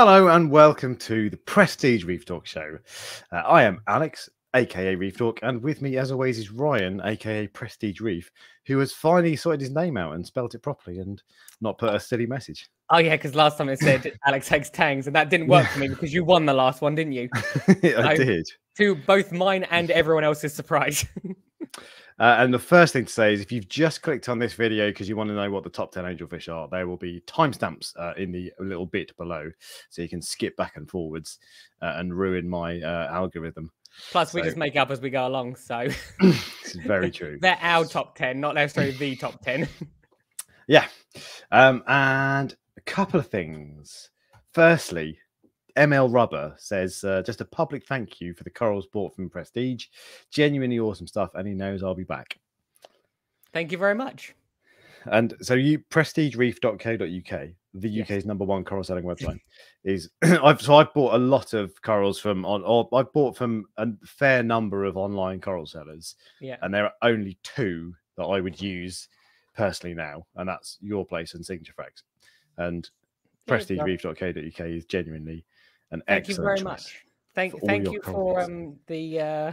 Hello and welcome to the Prestige Reef Dork Show. Uh, I am Alex, aka Reef Dork, and with me, as always, is Ryan, aka Prestige Reef, who has finally sorted his name out and spelt it properly and not put a silly message. Oh yeah, because last time it said Alex Hagues Tangs, and that didn't work for me because you won the last one, didn't you? I So- did. To both mine and everyone else's surprise. Uh, and the first thing to say is if you've just clicked on this video because you want to know what the top 10 angelfish are, there will be timestamps uh, in the little bit below so you can skip back and forwards uh, and ruin my uh, algorithm. Plus, we just make up as we go along, so is very true. they're our top ten, not necessarily the top ten. Yeah. Um, and a couple of things. Firstly, ML Rubber says uh, just a public thank you for the corals bought from Prestige. Genuinely awesome stuff, and he knows I'll be back. Thank you very much. And so you prestigereef.co.uk, the Yes. UK's number one coral selling website, is I've so I've bought a lot of corals from on or I've bought from a fair number of online coral sellers, Yeah. and there are only two that I would use personally now, and that's your place and Signature Frags. And prestigereef.co.uk is genuinely an Thank you very choice. much. Thank, thank you for um the uh,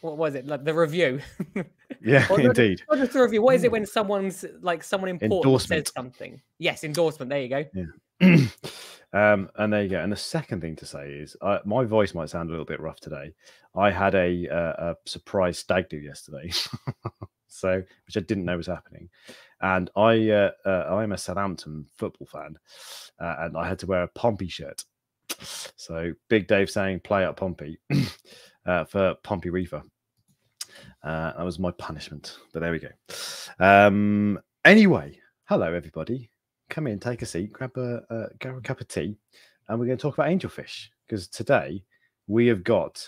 what was it? Like the review. Yeah, Or indeed. Not just a review. What is it when someone's like someone important says something? Yes, endorsement. There you go. Yeah. um, and there you go. And the second thing to say is, uh, my voice might sound a little bit rough today. I had a, uh, a surprise stag do yesterday, so which I didn't know was happening. And I, uh, uh, I am a Southampton football fan, uh, and I had to wear a Pompey shirt. So Big Dave saying "Play up Pompey" uh, for Pompey Reefer. Uh, that was my punishment, but there we go. Um, anyway, hello everybody come in, take a seat, grab a, uh, grab a cup of tea, and we're going to talk about angelfish because today we have got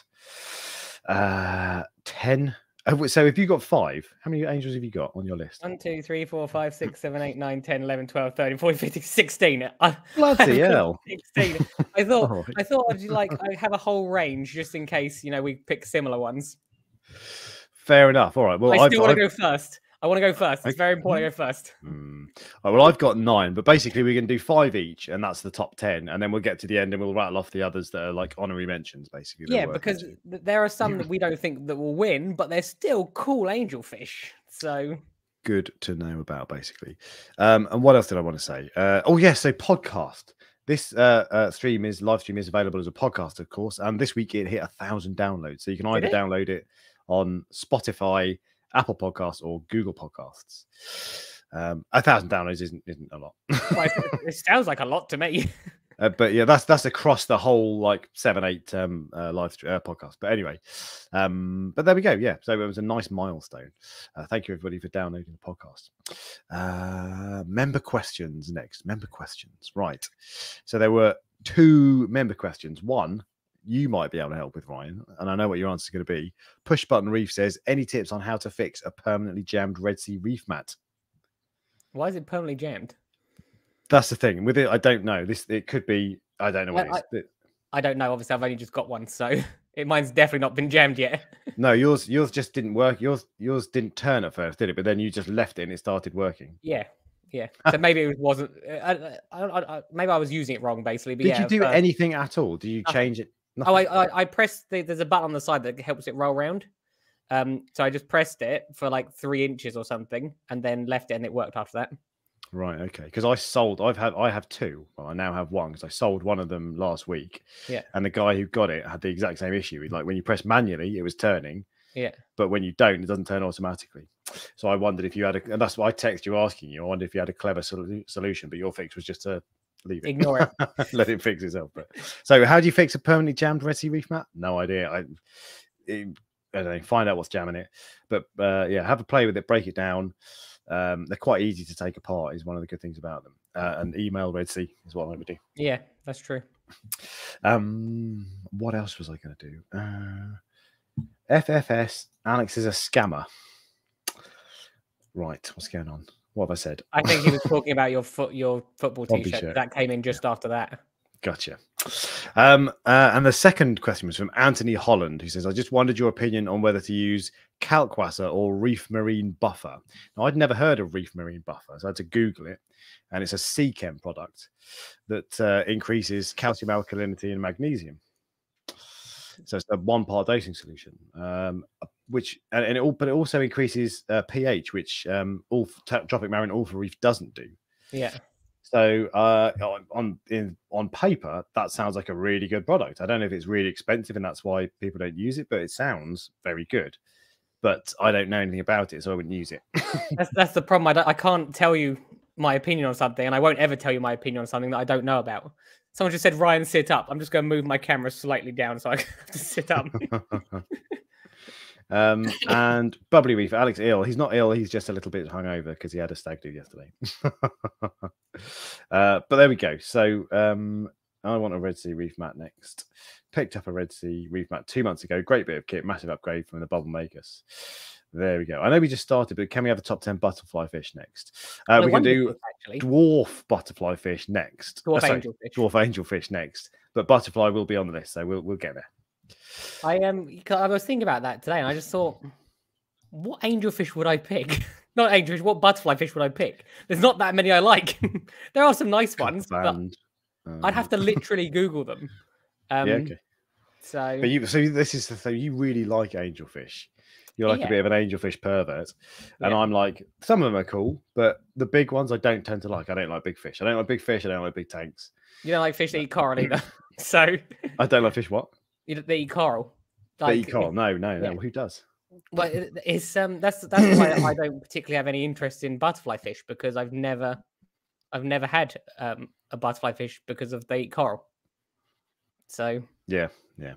uh, 10. So, if you got five, how many angels have you got on your list? One, two, three, four, five, six, seven, eight, nine, 10, 11, 12, 13, 14, 15, 16. I, Bloody I hell. 16. I thought. I thought I'd like I have a whole range just in case, you know, we pick similar ones. Fair enough. All right. Well, I I've, still want I've- to go first. I want to go first. It's Okay. very important to go first. All right, well, I've got nine, but basically we're going to do five each, and that's the top 10. And then we'll get to the end and we'll rattle off the others that are like honorary mentions, basically. Yeah, because there are some that we don't think that will win, but they're still cool angelfish. So good to know about basically um and what else did i want to say uh oh yes so podcast this uh, uh stream is live stream is available as a podcast of course and this week it hit a thousand downloads so you can either it? download it on spotify apple podcasts or google podcasts um a thousand downloads isn't isn't a lot well, it, sounds like a lot to me. Uh, but yeah, that's that's across the whole like seven, eight um uh, live uh, podcast. But anyway, um, but there we go. Yeah, so it was a nice milestone. Uh, thank you everybody for downloading the podcast. Uh, member questions next. Member questions, right? So there were two member questions. One you might be able to help with Ryan, and I know what your answer is going to be. Push button reef says, any tips on how to fix a permanently jammed Red Sea ReefMat? Why is it permanently jammed? That's the thing with it. I don't know. This it could be. I don't know what I- it is. I don't know. Obviously, I've only just got one, so it mine's definitely not been jammed yet. No, yours yours just didn't work. Yours yours didn't turn at first, did it? But then you just left it and it started working. Yeah, yeah. So maybe it wasn't. uh, I, I, I, maybe I was using it wrong, basically. But Did yeah, you do uh, anything at all? Did you nothing. change it? Oh, I, I, I pressed. The, there's a button on the side that helps it roll round. Um, so I just pressed it for like three inches or something, and then left it, and it worked after that. Right, okay. Because I sold. I've had. I have two. Well, I now have one because I sold one of them last week. Yeah. And the guy who got it had the exact same issue. He'd Like when you press manually, it was turning, Yeah. but when you don't, it doesn't turn automatically. So I wondered if you had a. And that's why I text you asking you. I wondered if you had a clever solu- solution, but your fix was just to leave it. Ignore it. let it fix itself. But so, how do you fix a permanently jammed Red Sea ReefMat? No idea. I, it, I don't know. Find out what's jamming it. But uh, yeah, have a play with it. Break it down. Um, they're quite easy to take apart. Is one of the good things about them. Uh, and email Red Sea is what I would do. Yeah, that's true. Um, what else was I going to do? Uh, FFS. Alex is a scammer. Right. What's going on? What have I said? I think he was talking about your foot, your football t-shirt. shirt. That came in just after that. Gotcha. Um, uh, and the second question was from Anthony Holland, who says, I just wondered your opinion on whether to use Kalkwasser or Reef Marine Buffer. Now, I'd never heard of Reef Marine Buffer, so I had to Google it. And it's a Seachem product that uh, increases calcium alkalinity and magnesium. So it's a one part dosing solution, um, which, and, and it all, but it also increases uh, pH, which um, all Tropic Marin All For Reef doesn't do. Yeah. So uh, on in on paper, that sounds like a really good product. I don't know if it's really expensive and that's why people don't use it, but it sounds very good. But I don't know anything about it, so I wouldn't use it. that's that's the problem. I, I can't tell you my opinion on something, and I won't ever tell you my opinion on something that I don't know about. Someone just said, "Ryan, sit up." I'm just going to move my camera slightly down so I can have to sit up. Um, and Bubbly Reef, Alex ill. He's not ill. He's just a little bit hungover because he had a stag do yesterday. uh, but there we go. So um, I want a Red Sea ReefMat next. Picked up a Red Sea ReefMat two months ago. Great bit of kit, massive upgrade from the Bubble Magus. There we go. I know we just started, but can we have the top 10 butterfly fish next? Uh, we can do actually. dwarf butterfly fish next. Dwarf uh, sorry, angelfish. Dwarf angelfish next. But butterfly will be on the list, so we'll, we'll get there. I um, I was thinking about that today, and I just thought, what angelfish would I pick? not angelfish. What butterfly fish would I pick? There's not that many I like. there are some nice ones, but um... I'd have to literally Google them. Um, yeah, okay. So, but you, so this is the thing. You really like angelfish. You're like yeah. a bit of an angelfish pervert, and yeah. I'm like, some of them are cool, but the big ones I don't tend to like. I don't like big fish. I don't like big fish. I don't like big tanks. You don't like fish that eat coral either. so I don't like fish. What? They eat coral. Like, they eat coral. No, no, no. Yeah. Who does? Well, it's um that's that's why I don't particularly have any interest in butterfly fish because I've never I've never had um a butterfly fish because of they eat coral. So yeah, yeah.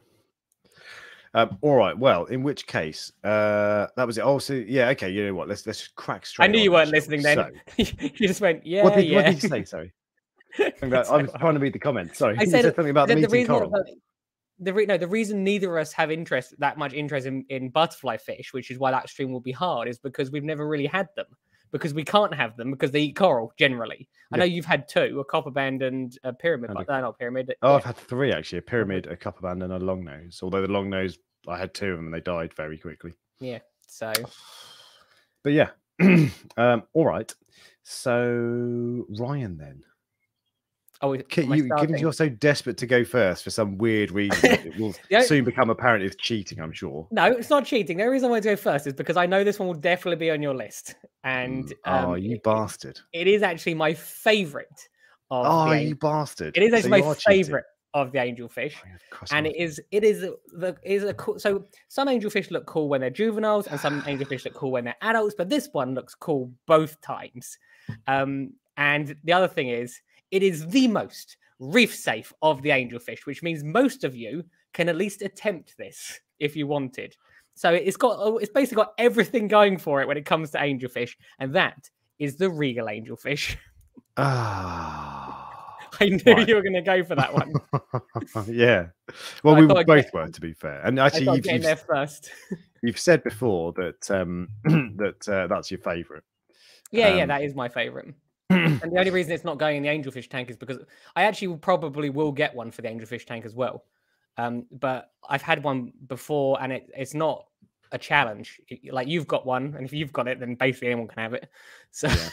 Um, all right. Well, in which case, uh, that was it. Oh, so yeah, okay. You know what? Let's let's crack straight. I knew you weren't listening then. So, you just went, yeah, what did, yeah. What did you say? Sorry. I was trying to read the comments. Sorry, I said, said something about the, the reason coral. The re- no, the reason neither of us have interest that much interest in, in butterfly fish, which is why that stream will be hard, is because we've never really had them. Because we can't have them because they eat coral generally. I know you've had two, a copper band and a pyramid. And a, uh, not pyramid. Oh, yeah. I've had three actually: a pyramid, a copper band, and a long nose. Although the long nose, I had two of them and they died very quickly. Yeah. So. But yeah. um, all right. So Ryan, then. Oh, you, given you're so desperate to go first for some weird reason, it will soon become apparent it's cheating. I'm sure. No, it's not cheating. The only reason I want to go first is because I know this one will definitely be on your list. And mm. um, oh, you it, bastard! It is actually my favorite. Of oh, you bastard! It is actually so my favorite of the angelfish, oh, and it is it is the is a cool. So some angelfish look cool when they're juveniles, and some angelfish look cool when they're adults. But this one looks cool both times. Um, and the other thing is it is the most reef safe of the angelfish, which means most of you can at least attempt this if you wanted. So it's got oh, it's basically got everything going for it when it comes to angelfish, and that is the regal angelfish. Ah. I knew right. you were going to go for that one. yeah. Well, we both get, were, to be fair. And actually, you've, you've, there first. you've said before that um, that uh, that's your favourite. Yeah, um, yeah, that is my favourite. and the only reason it's not going in the angelfish tank is because I actually probably will get one for the angelfish tank as well. Um, but I've had one before, and it, it's not a challenge. Like you've got one, and if you've got it, then basically anyone can have it. So, yeah.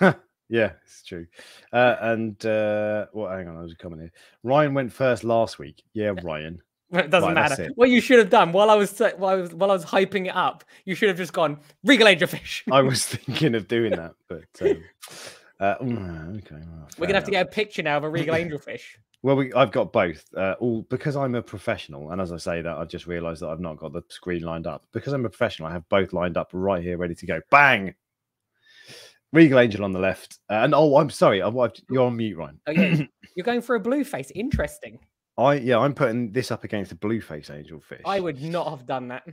so. Yeah, it's true. Uh, and uh, well, hang on, I was coming here. Ryan went first last week. Yeah, Ryan. It doesn't right, matter. What you should have done while I was while I was while I was hyping it up, you should have just gone regal angelfish. I was thinking of doing that, but um, uh, mm, okay. Well, We're gonna have to get a picture now of a regal angelfish. Well, we, I've got both. Uh, all because I'm a professional, and as I say that, I've just realised that I've not got the screen lined up. Because I'm a professional, I have both lined up right here, ready to go. Bang! Regal Angel on the left, uh, and oh, I'm sorry, I've, you're on mute, Ryan. Oh, yeah. you're going for a blue face. Interesting. I yeah, I'm putting this up against a blue face angel fish. I would not have done that.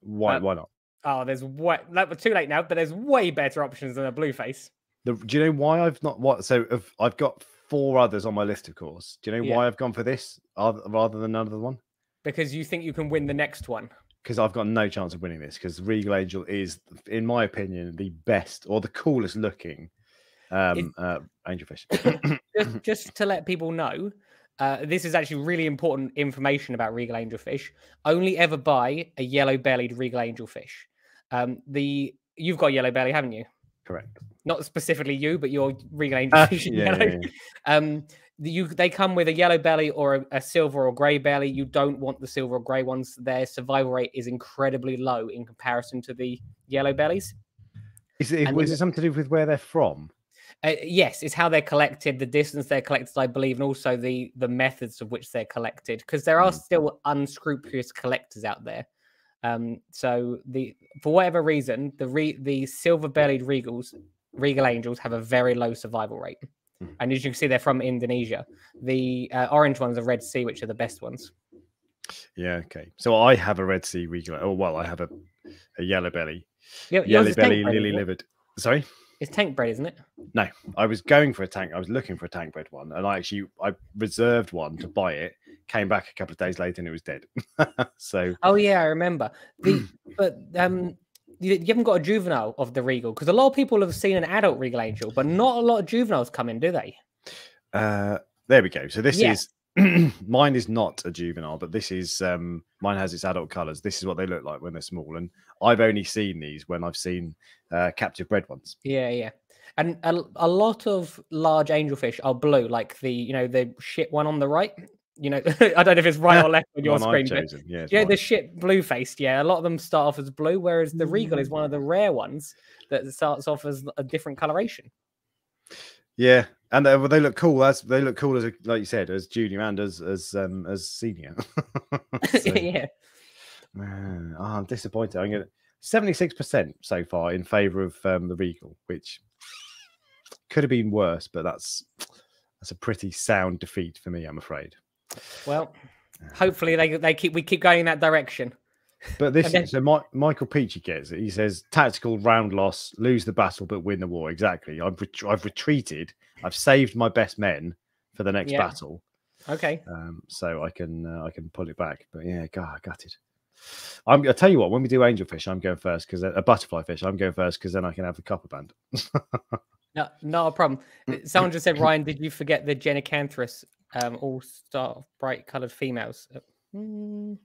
Why? Um, why not? Oh, there's way that too late now, but there's way better options than a blueface. The, do you know why I've not what? So if, I've got four others on my list, of course. Do you know yeah. why I've gone for this rather than another one? Because you think you can win the next one. Because I've got no chance of winning this. Because Regal Angel is, in my opinion, the best or the coolest looking Um, uh, angelfish. just, just to let people know, uh, this is actually really important information about regal angelfish. Only ever buy a yellow-bellied regal angelfish. Um, the you've got yellow belly, haven't you? Correct. Not specifically you, but your regal angelfish. Uh, yeah, yeah, yeah. Um, you they come with a yellow belly or a, a silver or grey belly. You don't want the silver or grey ones. Their survival rate is incredibly low in comparison to the yellow bellies. Is it, was it something to do with where they're from? Uh, yes, it's how they're collected, the distance they're collected, I believe, and also the the methods of which they're collected. Because there are mm. still unscrupulous collectors out there. Um, so the for whatever reason, the re, the silver bellied regals, regal angels, have a very low survival rate. Mm. And as you can see, they're from Indonesia. The uh, orange ones are Red Sea, which are the best ones. Yeah. Okay. So I have a Red Sea regal. Oh well, I have a a yellow belly, yeah, yellow belly, lily livered. Sorry. It's tank bread, isn't it? No, I was going for a tank. I was looking for a tank bread one, and I actually I reserved one to buy it. Came back a couple of days later, and it was dead. so. Oh yeah, I remember. The but um, you, you, haven't got a juvenile of the regal because a lot of people have seen an adult regal angel, but not a lot of juveniles come in, do they? Uh, there we go. So this yeah. is mine is not a juvenile, but this is um mine has its adult colors. This is what they look like when they're small, and I've only seen these when I've seen uh, captive bred ones. Yeah, yeah. And a, a lot of large angelfish are blue, like the you know the shit one on the right. You know, I don't know if it's right or left on your screen. But, yeah, yeah the shit blue faced. Yeah, a lot of them start off as blue, whereas the regal is one of the rare ones that starts off as a different coloration. Yeah, and they, well, they look cool. As they look cool as a, like you said, as junior and as as um as senior. so, yeah. Man, oh, I'm disappointed. I'm gonna seventy six percent so far in favour of um, the Regal, which could have been worse, but that's that's a pretty sound defeat for me. I'm afraid. Well, hopefully they they keep we keep going in that direction. But this, then, so My, Michael Peachy gets it. He says tactical round loss, lose the battle but win the war. Exactly. I've ret- I've retreated. I've saved my best men for the next yeah. battle. Okay. Um, so I can uh, I can pull it back. But yeah, God, it. I'm. I tell you what. When we do angelfish, I'm going first because a butterfly fish. I'm going first because then I can have the copper band. no, not a problem. Someone just said, Ryan, did you forget the Genicanthus um, all star bright coloured females? Mm.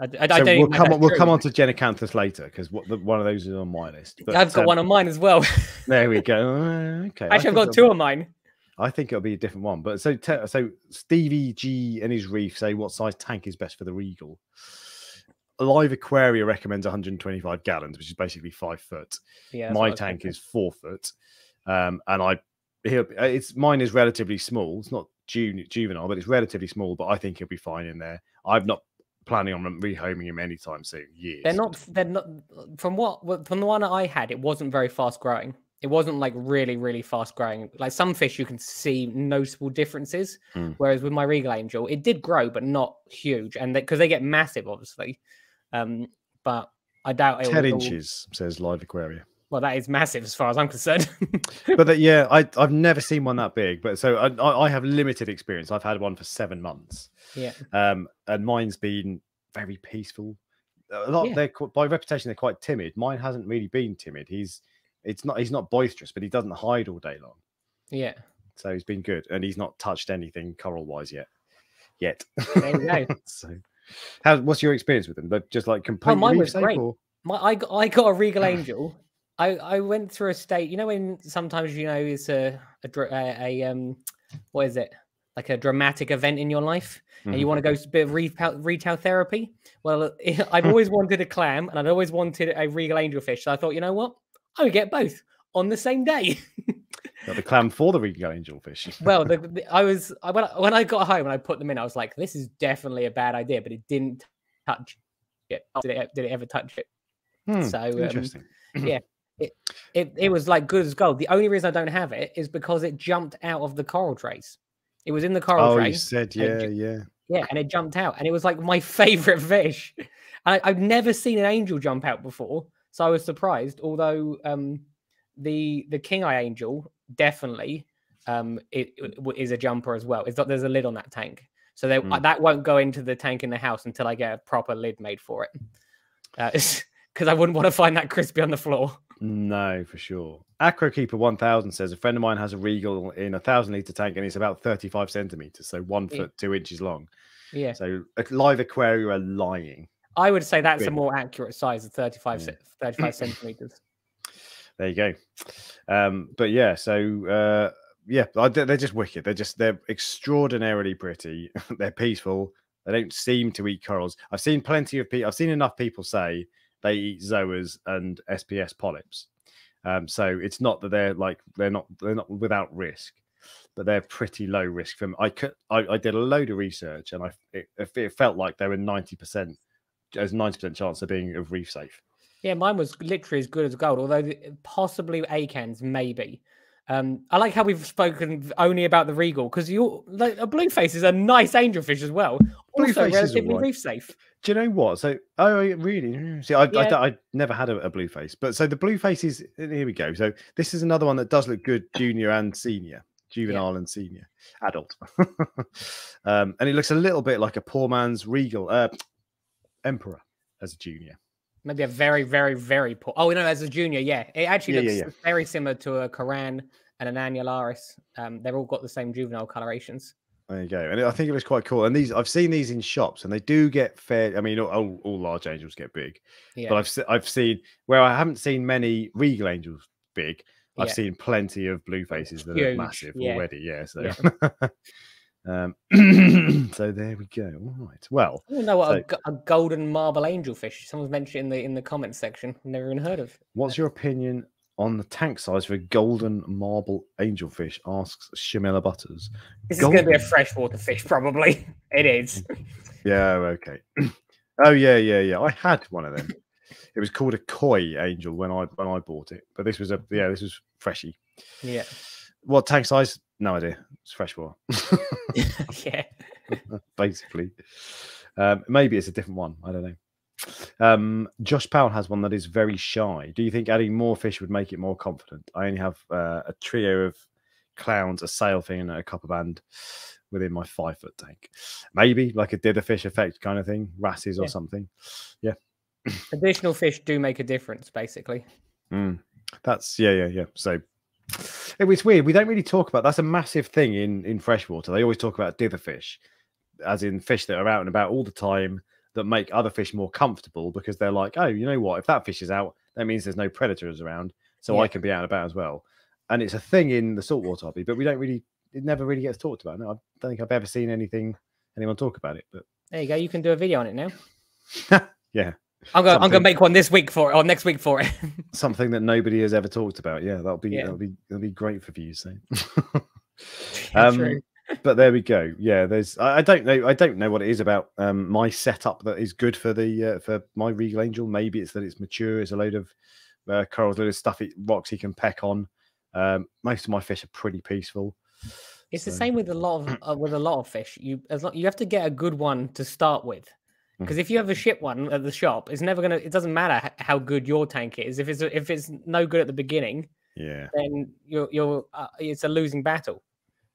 I, I, so we'll come on, we'll come on to Genicanthus later because one of those is on my list. But, I've got um, one on mine as well. there we go. Uh, okay. Actually, I've got two be, on mine. I think it'll be a different one. But so so Stevie G and his reef say what size tank is best for the Regal. LiveAquaria recommends 125 gallons, which is basically five foot. Yeah, my tank is four foot, um, and I it's mine is relatively small. It's not juvenile, but it's relatively small. But I think he'll be fine in there. I've not planning on rehoming him anytime soon. Years. They're not. They're not. From what from the one I had, it wasn't very fast growing. It wasn't like really, really fast growing. Like some fish, you can see noticeable differences. Mm. Whereas with my regal angel, it did grow, but not huge. And because they, they, get massive, obviously. Um, but I doubt it. Ten inches all... says LiveAquaria. Well, that is massive as far as I'm concerned. but that, yeah, I, I've never seen one that big. But so I, I have limited experience. I've had one for seven months. Yeah. Um, and mine's been very peaceful. A lot. Yeah. They're by reputation they're quite timid. Mine hasn't really been timid. He's it's not he's not boisterous, but he doesn't hide all day long. Yeah. So he's been good, and he's not touched anything coral wise yet. Yet. so, how? What's your experience with them? But just like completely. Oh, mine was great. Or... My, I got, I got a regal angel. I, I went through a state. You know when sometimes you know it's a a, a, a um what is it like a dramatic event in your life mm-hmm. and you want to go to a bit of retail, retail therapy. Well, I've always wanted a clam and I'd always wanted a regal angelfish. So I thought, you know what? I would get both on the same day. Got the clam for the regal angelfish. well, the, the, I was I, when, I, when I got home and I put them in, I was like, this is definitely a bad idea, but it didn't touch it. Did it, did it ever touch it? Hmm, so um, interesting. yeah, it, it it was like good as gold. The only reason I don't have it is because it jumped out of the coral trays. It was in the coral oh, tray. you said, yeah, yeah. Yeah, and it jumped out. And it was like my favorite fish. I, have never seen an angel jump out before. So I was surprised. Although um, the the Kingii angel definitely um, it, it is a jumper as well. It's not, there's a lid on that tank. So they, mm. that won't go into the tank in the house until I get a proper lid made for it. Because uh, I wouldn't want to find that crispy on the floor. No, for sure. Acrokeeper 1000 says a friend of mine has a Regal in a thousand liter tank and it's about 35 centimeters, so one Yeah. foot two inches long. Yeah. So a LiveAquaria are lying. I would say that's a more accurate size of 35, Yeah. 35 centimeters. There you go. Um, but yeah, so uh, yeah, they're they're just wicked. They're just they're extraordinarily pretty. they're peaceful. They don't seem to eat corals. I've seen plenty of people. I've seen enough people say they eat zoas and SPS polyps. Um, so it's not that they're like they're not they're not without risk, but they're pretty low risk. From I could I, I did a load of research and I it, it felt like they were ninety percent as ninety percent chance of being of reef safe. Yeah, mine was literally as good as gold, although possibly Acans, maybe. Um, I like how we've spoken only about the Regal because you like, a blueface is a nice angelfish as well. Also Blueface is relatively reef safe. Do you know what? So, oh, really? Mm, See, I, I, Yeah. don't- I never had a, a blue face, but so the blue face is here we go. So, this is another one that does look good, junior and senior, juvenile and senior, adult, um, and it looks a little bit like a poor man's regal uh, emperor as a junior. Maybe a very, very, very poor. Oh no, as a junior, yeah, it actually Yeah, yeah, looks very similar to a Koran and an Annularis. Um, they've all got the same juvenile colorations. There you go, and I think it was quite cool. And these, I've seen these in shops, and they do get fair. I mean, all, all, large angels get big, Yeah, but I've I've seen where I haven't seen many regal angels big. I've yeah. seen plenty of blue faces that are massive yeah. already. Yeah. So, Yeah. um, so there we go. All right. Well, I don't know what so- a, a golden marble angelfish. Someone's mentioned in the in the comments section. Never even heard of. what's your opinion on the tank size for a golden marble angelfish? Asks Shamila Butters. This is going to be a freshwater fish, probably. It is. Yeah. Okay. oh yeah, yeah, yeah. I had one of them. It was called a koi angel when I when I bought it, but this was a yeah, this was freshy. Yeah, What tank size? No idea. It's freshwater. yeah. basically. Um, maybe it's a different one. I don't know. Um, Josh Powell has one that is very shy. Do you think adding more fish would make it more confident? I only have uh, a trio of clowns, a sail fin, and a copper band within my five foot tank. Maybe like a dither fish effect kind of thing, wrasses or Yeah. something. Yeah. Additional fish do make a difference, basically. Mm, that's yeah, yeah, yeah. So it was weird. We don't really talk about that's a massive thing in in freshwater. They always talk about dither fish, as in fish that are out and about all the time that make other fish more comfortable because they're like, oh, you know what? If that fish is out, that means there's no predators around, so Yeah. I can be out and about as well. And it's a thing in the saltwater hobby, but we don't really. It never really gets talked about. No, I don't think I've ever seen anything anyone talk about it. But There you go. You can do a video on it now. yeah, I'm going. I'm going to make one this week for it, or next week for it. something that nobody has ever talked about. Yeah, that'll be Yeah. that'll be that'll be great for views. So. Um, but there we go. Yeah, there's. I, I don't know. I don't know what it is about um, my setup that is good for the uh, for my Regal Angel. Maybe it's that it's mature. It's a load of uh, corals, a load of stuffy rocks he can peck on. Um, most of my fish are pretty peaceful. It's the same with a lot of uh, with a lot of fish. You as long, you have to get a good one to start with, Mm. because if you have a shit one at the shop, it's never gonna. It doesn't matter how good your tank is. If it's if it's no good at the beginning, Yeah, then you're you're uh, it's a losing battle.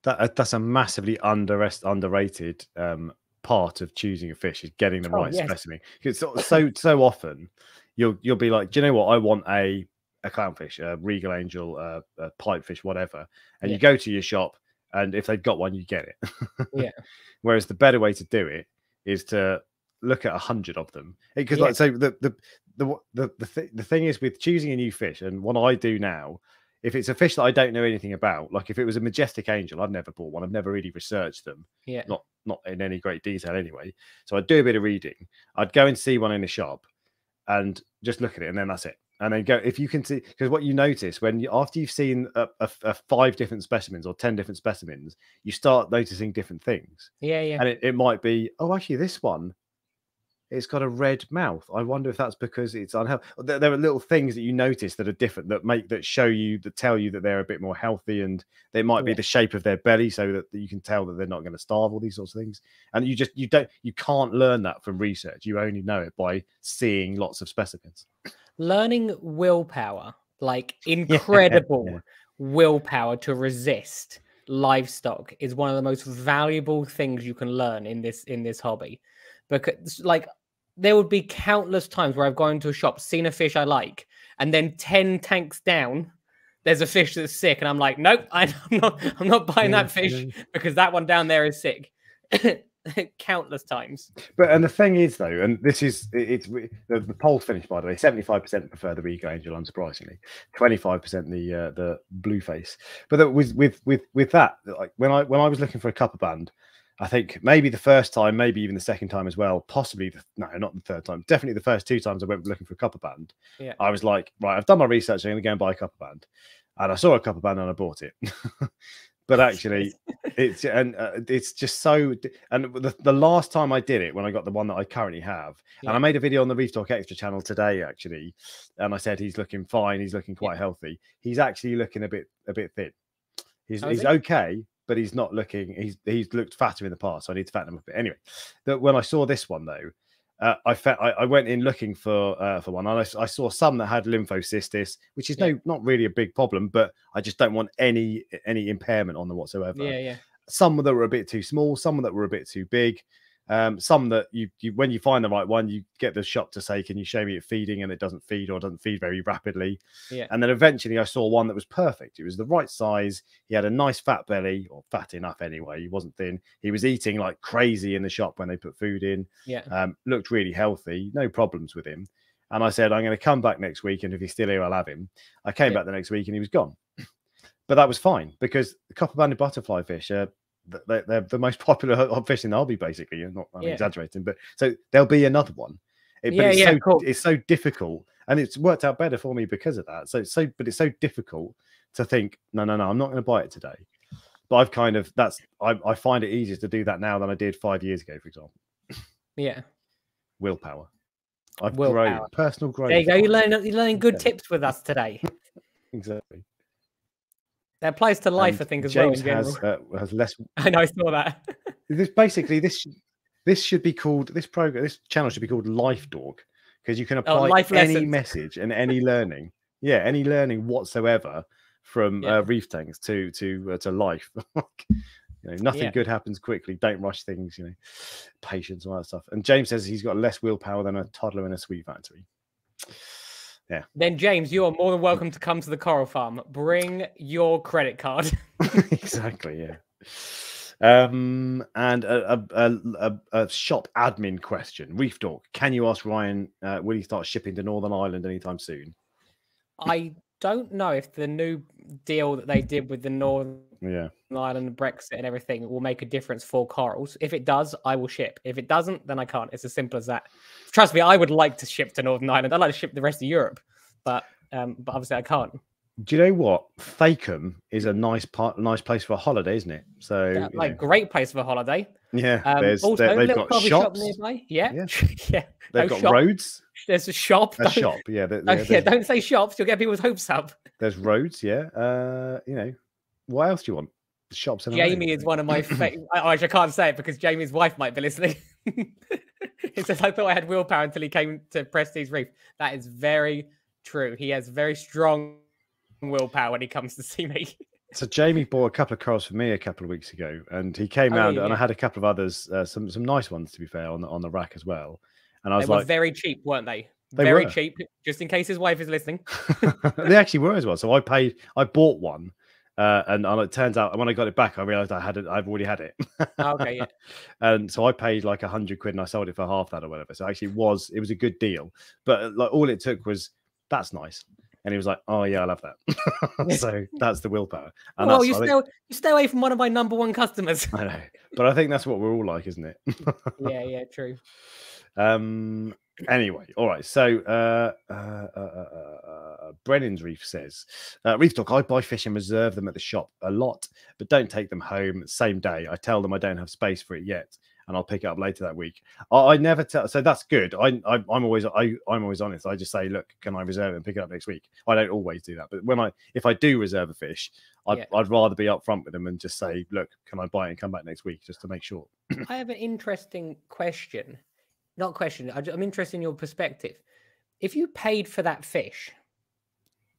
that uh, that's a massively underest underrated um, part of choosing a fish is getting the Oh, right yes. specimen. Because so, so so often you'll you'll be like, do you know what? I want a a clownfish, a regal angel, a, a pipefish, whatever, and you go to your shop, and if they've got one, you get it. Yeah. Whereas the better way to do it is to look at a hundred of them. Because Yeah. like so the the the the the, th- the thing is with choosing a new fish and what I do now if it's a fish that I don't know anything about like if it was a majestic angel I've never bought one I've never really researched them. Yeah, not not in any great detail anyway. So I'd do a bit of reading. I'd go and see one in a shop and just look at it and then that's it. And then go if you can see because what you notice when you after you've seen a, a, a five different specimens or 10 different specimens you start noticing different things. Yeah, yeah. and it, it might be oh actually this one it's got a red mouth. I wonder if that's because it's unhealthy there, there are little things that you notice that are different that make that show you that tell you that they're a bit more healthy and they might be the shape of their belly so that, that you can tell that they're not going to starve all these sorts of things. And you just you don't you can't learn that from research. You only know it by seeing lots of specimens. Learning willpower, like yeah. incredible willpower to resist livestock, is one of the most valuable things you can learn in this in this hobby. Because like there would be countless times where I've gone to a shop, seen a fish I like, and then ten tanks down, there's a fish that's sick, and I'm like, nope, I'm not, I'm not buying that fish because that one down there is sick. countless times. But and the thing is though, and this is it's the, the poll finished by the way. Seventy five percent prefer the Regal Angel, unsurprisingly. Twenty five percent the uh, the Blueface. But that with with with with that, like when I when I was looking for a copper band, I think maybe the first time, maybe even the second time as well, possibly the, no, not the third time, definitely the first two times I went looking for a copper band. Yeah. I was like, right, I've done my research. I'm going to go and buy a copper band, and I saw a copper band and I bought it. but actually it's and uh, it's just so and the, the last time i did it when i got the one that i currently have yeah. and i made a video on the reef dork extra channel today actually and i said he's looking fine he's looking quite yeah. healthy he's actually looking a bit a bit thin he's, oh, he's he? okay but he's not looking he's he's looked fatter in the past so i need to fatten him a bit anyway that when i saw this one though uh, I, fe- I, I went in looking for uh, for one, and I, I, saw some that had lymphocystis, which is yeah. no not really a big problem, but I just don't want any any impairment on them whatsoever. Yeah, yeah. Some that were a bit too small, some that were a bit too big. Um, some that you, you when you find the right one, you get the shop to say, "Can you show me it feeding?" and it doesn't feed or doesn't feed very rapidly. Yeah. And then eventually, I saw one that was perfect. It was the right size. He had a nice fat belly, or fat enough anyway. He wasn't thin. He was eating like crazy in the shop when they put food in. Yeah. Um, looked really healthy. No problems with him. And I said, I'm going to come back next week, and if he's still here, I'll have him. I came yeah. back the next week, and he was gone. but that was fine because the copper banded butterfly fish are they're, they're the most popular fish in the hobby, basically. You're not I'm yeah. exaggerating, but so there'll be another one. It, yeah, it's yeah, so cool. it's so difficult, and it's worked out better for me because of that. So so, but it's so difficult to think, no, no, no, I'm not going to buy it today. But I've kind of that's I, I find it easier to do that now than I did five years ago, for example. Yeah, willpower. I've willpower. grown personal growth. There you go. You learn you're learning good tips with us today. exactly. That applies to life, and I think, as James well. James has, uh, has less. I know, I saw that. this basically this this should be called this program. This channel should be called Life Dork because you can oh, apply oh, any lessons. message and any learning. Yeah, any learning whatsoever from yeah. uh, reef tanks to to uh, to life. you know, nothing yeah. good happens quickly. Don't rush things. You know, patience, and all that stuff. And James says he's got less willpower than a toddler in a sweet factory yeah. Then James, you are more than welcome to come to the coral farm. Bring your credit card. exactly. Yeah. Um, and a, a, a, a, shop admin question. Reef Dork, can you ask Ryan, uh, will he start shipping to Northern Ireland anytime soon? I don't know if the new deal that they did with the Northern yeah. Ireland, Brexit, and everything will make a difference for corals. If it does, I will ship. If it doesn't, then I can't. It's as simple as that. Trust me, I would like to ship to Northern Ireland. I'd like to ship the rest of Europe, but um, but obviously I can't. Do you know what? Fakem is a nice part, nice place for a holiday, isn't it? So yeah, like know. great place for a holiday. Yeah, um, there's also, they've got shops. Shop nearby. Yeah, yeah. yeah. They've no got shop. roads. There's a shop. A don't, shop. Yeah. There, yeah, yeah, Don't say shops. You'll get people's hopes up. There's roads. Yeah. Uh, you know, what else do you want? shops. Jamie is one of my favorite. I, I can't say it because Jamie's wife might be listening. he says, I thought I had willpower until he came to Prestige Reef. That is very true. He has very strong willpower when he comes to see me. so Jamie bought a couple of corals for me a couple of weeks ago, and he came oh, round, yeah, and I had a couple of others, uh, some some nice ones to be fair, on the on the rack as well. And I was they like, very cheap, weren't they? they very were. cheap, just in case his wife is listening. they actually were as well. So I paid, I bought one uh, and, and, it turns out when I got it back, I realized I had it. I've already had it. Oh, okay, yeah. and so I paid like a hundred quid, and I sold it for half that or whatever. So actually, was it was a good deal. But uh, like all it took was that's nice, and he was like, "Oh yeah, I love that." so that's the willpower. And well, you stay, think... you stay away from one of my number one customers. I know, but I think that's what we're all like, isn't it? yeah, yeah, true. Um, Anyway, all right. So, uh, uh, uh, uh, uh Brennan's Reef says, uh, Reef Dork, I buy fish and reserve them at the shop a lot, but don't take them home same day. I tell them I don't have space for it yet, and I'll pick it up later that week. I, I never tell, so that's good. I, I, am always, I, I'm always honest. I just say, look, can I reserve it and pick it up next week? I don't always do that, but when I, if I do reserve a fish, I'd, yeah. I'd rather be upfront with them and just say, look, can I buy it and come back next week just to make sure. I have an interesting question not question. I'm interested in your perspective. If you paid for that fish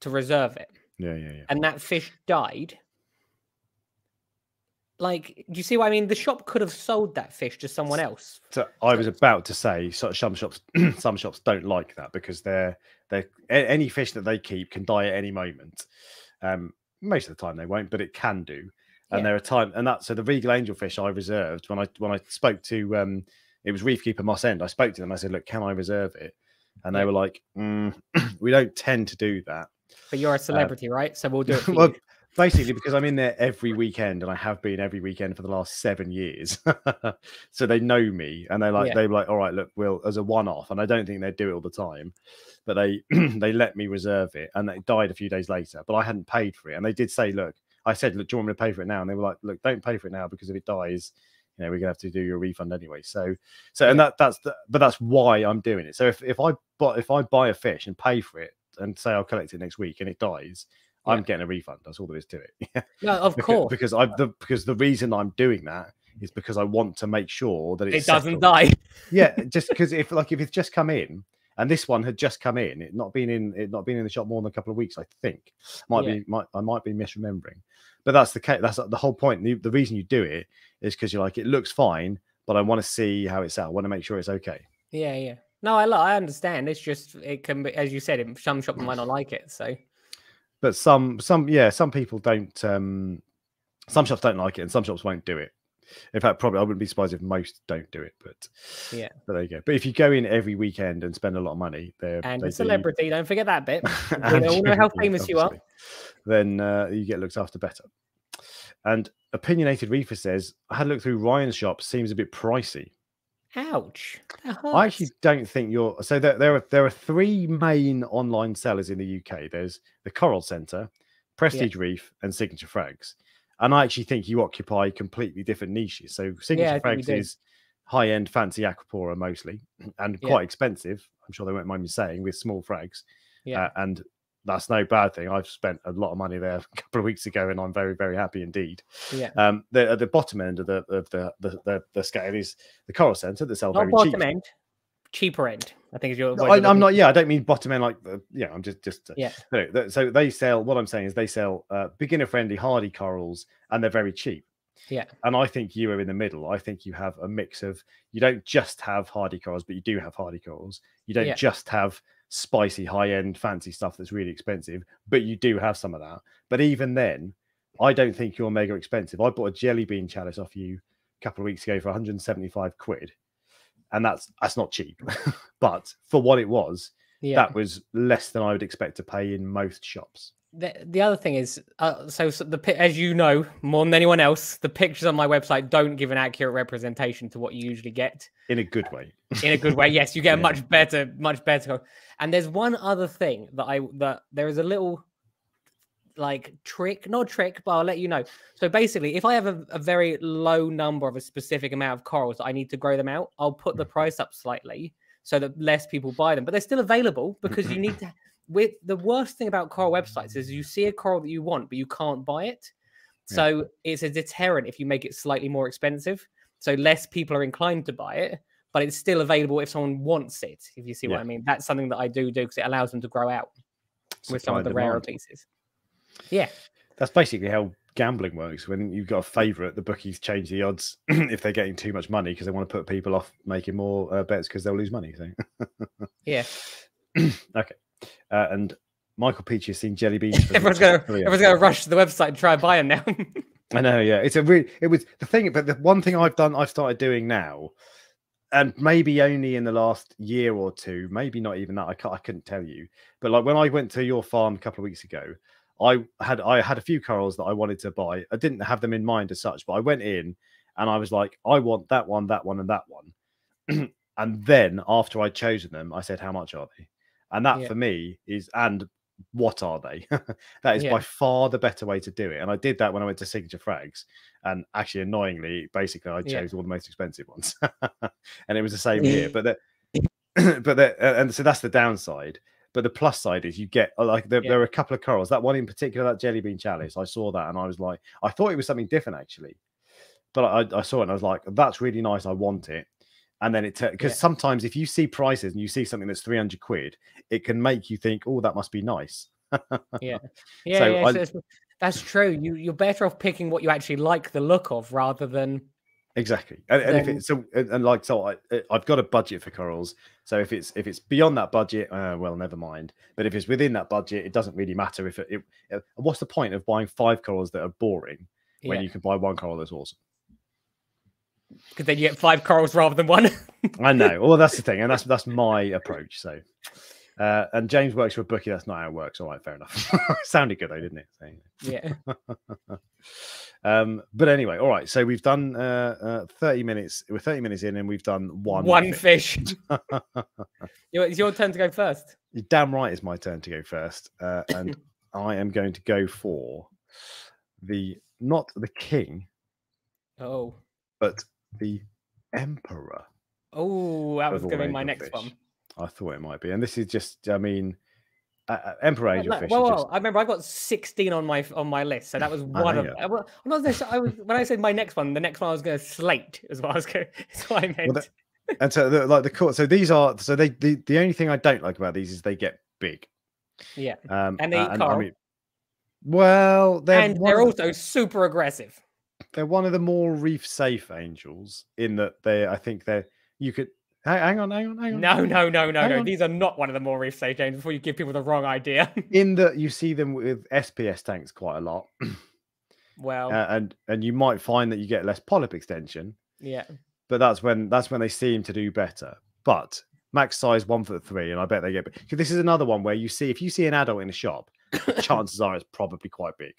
to reserve it, yeah, yeah, yeah, and that fish died, like do you see what i mean the shop could have sold that fish to someone else so i was about to say so some shops some shops don't like that because they're they any fish that they keep can die at any moment um most of the time they won't but it can do and yeah. there are times and that so the regal angelfish i reserved when i when i spoke to um it was reef keeper moss end i spoke to them i said look can i reserve it and they were like mm, we don't tend to do that but you're a uh, celebrity uh, right so we'll do it well you basically because I'm in there every weekend and I have been every weekend for the last seven years. so they know me and they're like, yeah. they're like, all right, look, we'll as a one off. And I don't think they'd do it all the time, but they they let me reserve it and it died a few days later. But I hadn't paid for it. And they did say, look, I said, look, do you want me to pay for it now? And they were like, look, don't pay for it now because if it dies, you know, we're gonna have to do your refund anyway. So, so, and that that's the, but that's why I'm doing it. So if if I buy if I buy a fish and pay for it and say I'll collect it next week and it dies, I'm getting a refund. That's all there is to it. yeah of because, course. Because I the because the reason I'm doing that is because I want to make sure that it doesn't die. yeah, just because if like if it's just come in and this one had just come in, it not been in it not been in the shop more than a couple of weeks, I think. Might yeah. be might I might be misremembering. But that's the case. That's the whole point. The, the reason you do it is because you're like, it looks fine, but I want to see how it's out. I want to make sure it's okay. Yeah, yeah. No, I I understand. It's just it can be, as you said, some shops might not like it. So but some some yeah some people don't um some shops don't like it and some shops won't do it in fact probably i wouldn't be surprised if most don't do it but yeah but there you go but if you go in every weekend and spend a lot of money there and a celebrity do... don't forget that bit we all know how famous you are then uh, you get looked after better and opinionated reefer says i had a look through ryan's shop seems a bit pricey Ouch. I actually don't think you're so there, there are there are three main online sellers in the UK. There's the Coral Center, Prestige yeah. Reef, and Signature Frags. And I actually think you occupy completely different niches. So Signature yeah, Frags is high-end fancy acropora mostly and yeah. quite expensive. I'm sure they won't mind me saying with small frags. Yeah. Uh, and that's no bad thing. I've spent a lot of money there a couple of weeks ago, and I'm very, very happy indeed. Yeah. Um, the at the bottom end of the of the the, the, the scale is the Coral Center that sell not very bottom cheap. end, cheaper end. I think is your. No, I, am not. Yeah, I don't mean bottom end like the. Yeah, I'm just just. Uh, yeah. No, so they sell. What I'm saying is they sell uh, beginner friendly hardy corals, and they're very cheap. Yeah. And I think you are in the middle. I think you have a mix of you don't just have hardy corals, but you do have hardy corals. You don't yeah. just have spicy, high end, fancy stuff that's really expensive, but you do have some of that. But even then, I don't think you're mega expensive. I bought a jelly bean chalice off you a couple of weeks ago for 175 quid, and that's that's not cheap, but for what it was, yeah. that was less than I would expect to pay in most shops the, the other thing is, uh, so, so, the as you know more than anyone else, the pictures on my website don't give an accurate representation to what you usually get. In a good way. In a good way, yes, you get yeah. a much better, much better. And there's one other thing that I that there is a little like trick, not trick, but I'll let you know. So basically, if I have a, a very low number of a specific amount of corals that I need to grow them out, I'll put the price up slightly so that less people buy them. But they're still available because you need to with the worst thing about coral websites is you see a coral that you want, but you can't buy it. So yeah. it's a deterrent if you make it slightly more expensive. So less people are inclined to buy it, but it's still available if someone wants it. If you see yeah. what I mean, that's something that I do do because it allows them to grow out with some of the rarer pieces. Yeah, that's basically how gambling works. When you've got a favorite, the bookies change the odds if they're getting too much money because they want to put people off making more uh, bets because they'll lose money. So yeah, okay. Uh, and Michael Peachy has seen jelly beans. everyone's gonna everyone's gonna rush to the website and try and buy them now. I know, yeah. It's a really it was the thing, but the one thing I've done, I've started doing now, and maybe only in the last year or two, maybe not even that. I, I couldn't tell you, but like when I went to your farm a couple of weeks ago, I had I had a few corals that I wanted to buy. I didn't have them in mind as such, but I went in and I was like, I want that one, that one, and that one. and then after I'd chosen them, I said, How much are they? And that yeah. for me is, and what are they? that is yeah. by far the better way to do it. And I did that when I went to Signature Frags. And actually, annoyingly, basically, I chose yeah. all the most expensive ones. and it was the same here. But that, but that, and so that's the downside. But the plus side is you get uh, like there, yeah. there, are a couple of corals. That one in particular, that jelly bean chalice, I saw that and I was like, I thought it was something different actually. But I, I saw it and I was like, that's really nice. I want it and then it because yeah. sometimes if you see prices and you see something that's 300 quid it can make you think oh that must be nice yeah yeah, so yeah. I, so that's That's true. You you're better off picking what you actually like the look of rather than exactly. And, and if it's so, and, and like so, I, I've got a budget for corals. So if it's if it's beyond that budget, uh, well, never mind. But if it's within that budget, it doesn't really matter. If it, it, it what's the point of buying five corals that are boring when yeah. you can buy one coral that's awesome? Because then you get five corals rather than one. I know. Well, that's the thing, and that's that's my approach. So uh, and James works for a bookie. That's not how it works. All right, fair enough. Sounded good though, didn't it? So, yeah. um, but anyway, all right. So we've done uh, uh, thirty minutes. We're thirty minutes in, and we've done one one fish. fish. it's your turn to go first. You're damn right. It's my turn to go first, uh, and I am going to go for the not the king. Oh. But the emperor. Oh, that was going to be my next fish. one. I thought it might be, and this is just, I mean, uh, Emperor Angelfish. Well, well, just... I remember I got 16 on my on my list, so that was one of. I, well, I'm not this, I was when I said my next one, the next one I was going to slate is what I was going. That's what I meant. Well, the, and so, the, like the court, so these are so they the, the only thing I don't like about these is they get big. Yeah, um, and they uh, eat I mean, well, they're and they're also super aggressive. They're one of the more reef safe angels in that they, I think they're you could Hang on, hang on, hang on. No, no, no, no, no. On. These are not one of the more reef safe James. Before you give people the wrong idea. In that you see them with SPS tanks quite a lot. well, uh, and and you might find that you get less polyp extension. Yeah. But that's when that's when they seem to do better. But max size one foot three, and I bet they get. Because this is another one where you see if you see an adult in a shop, chances are it's probably quite big.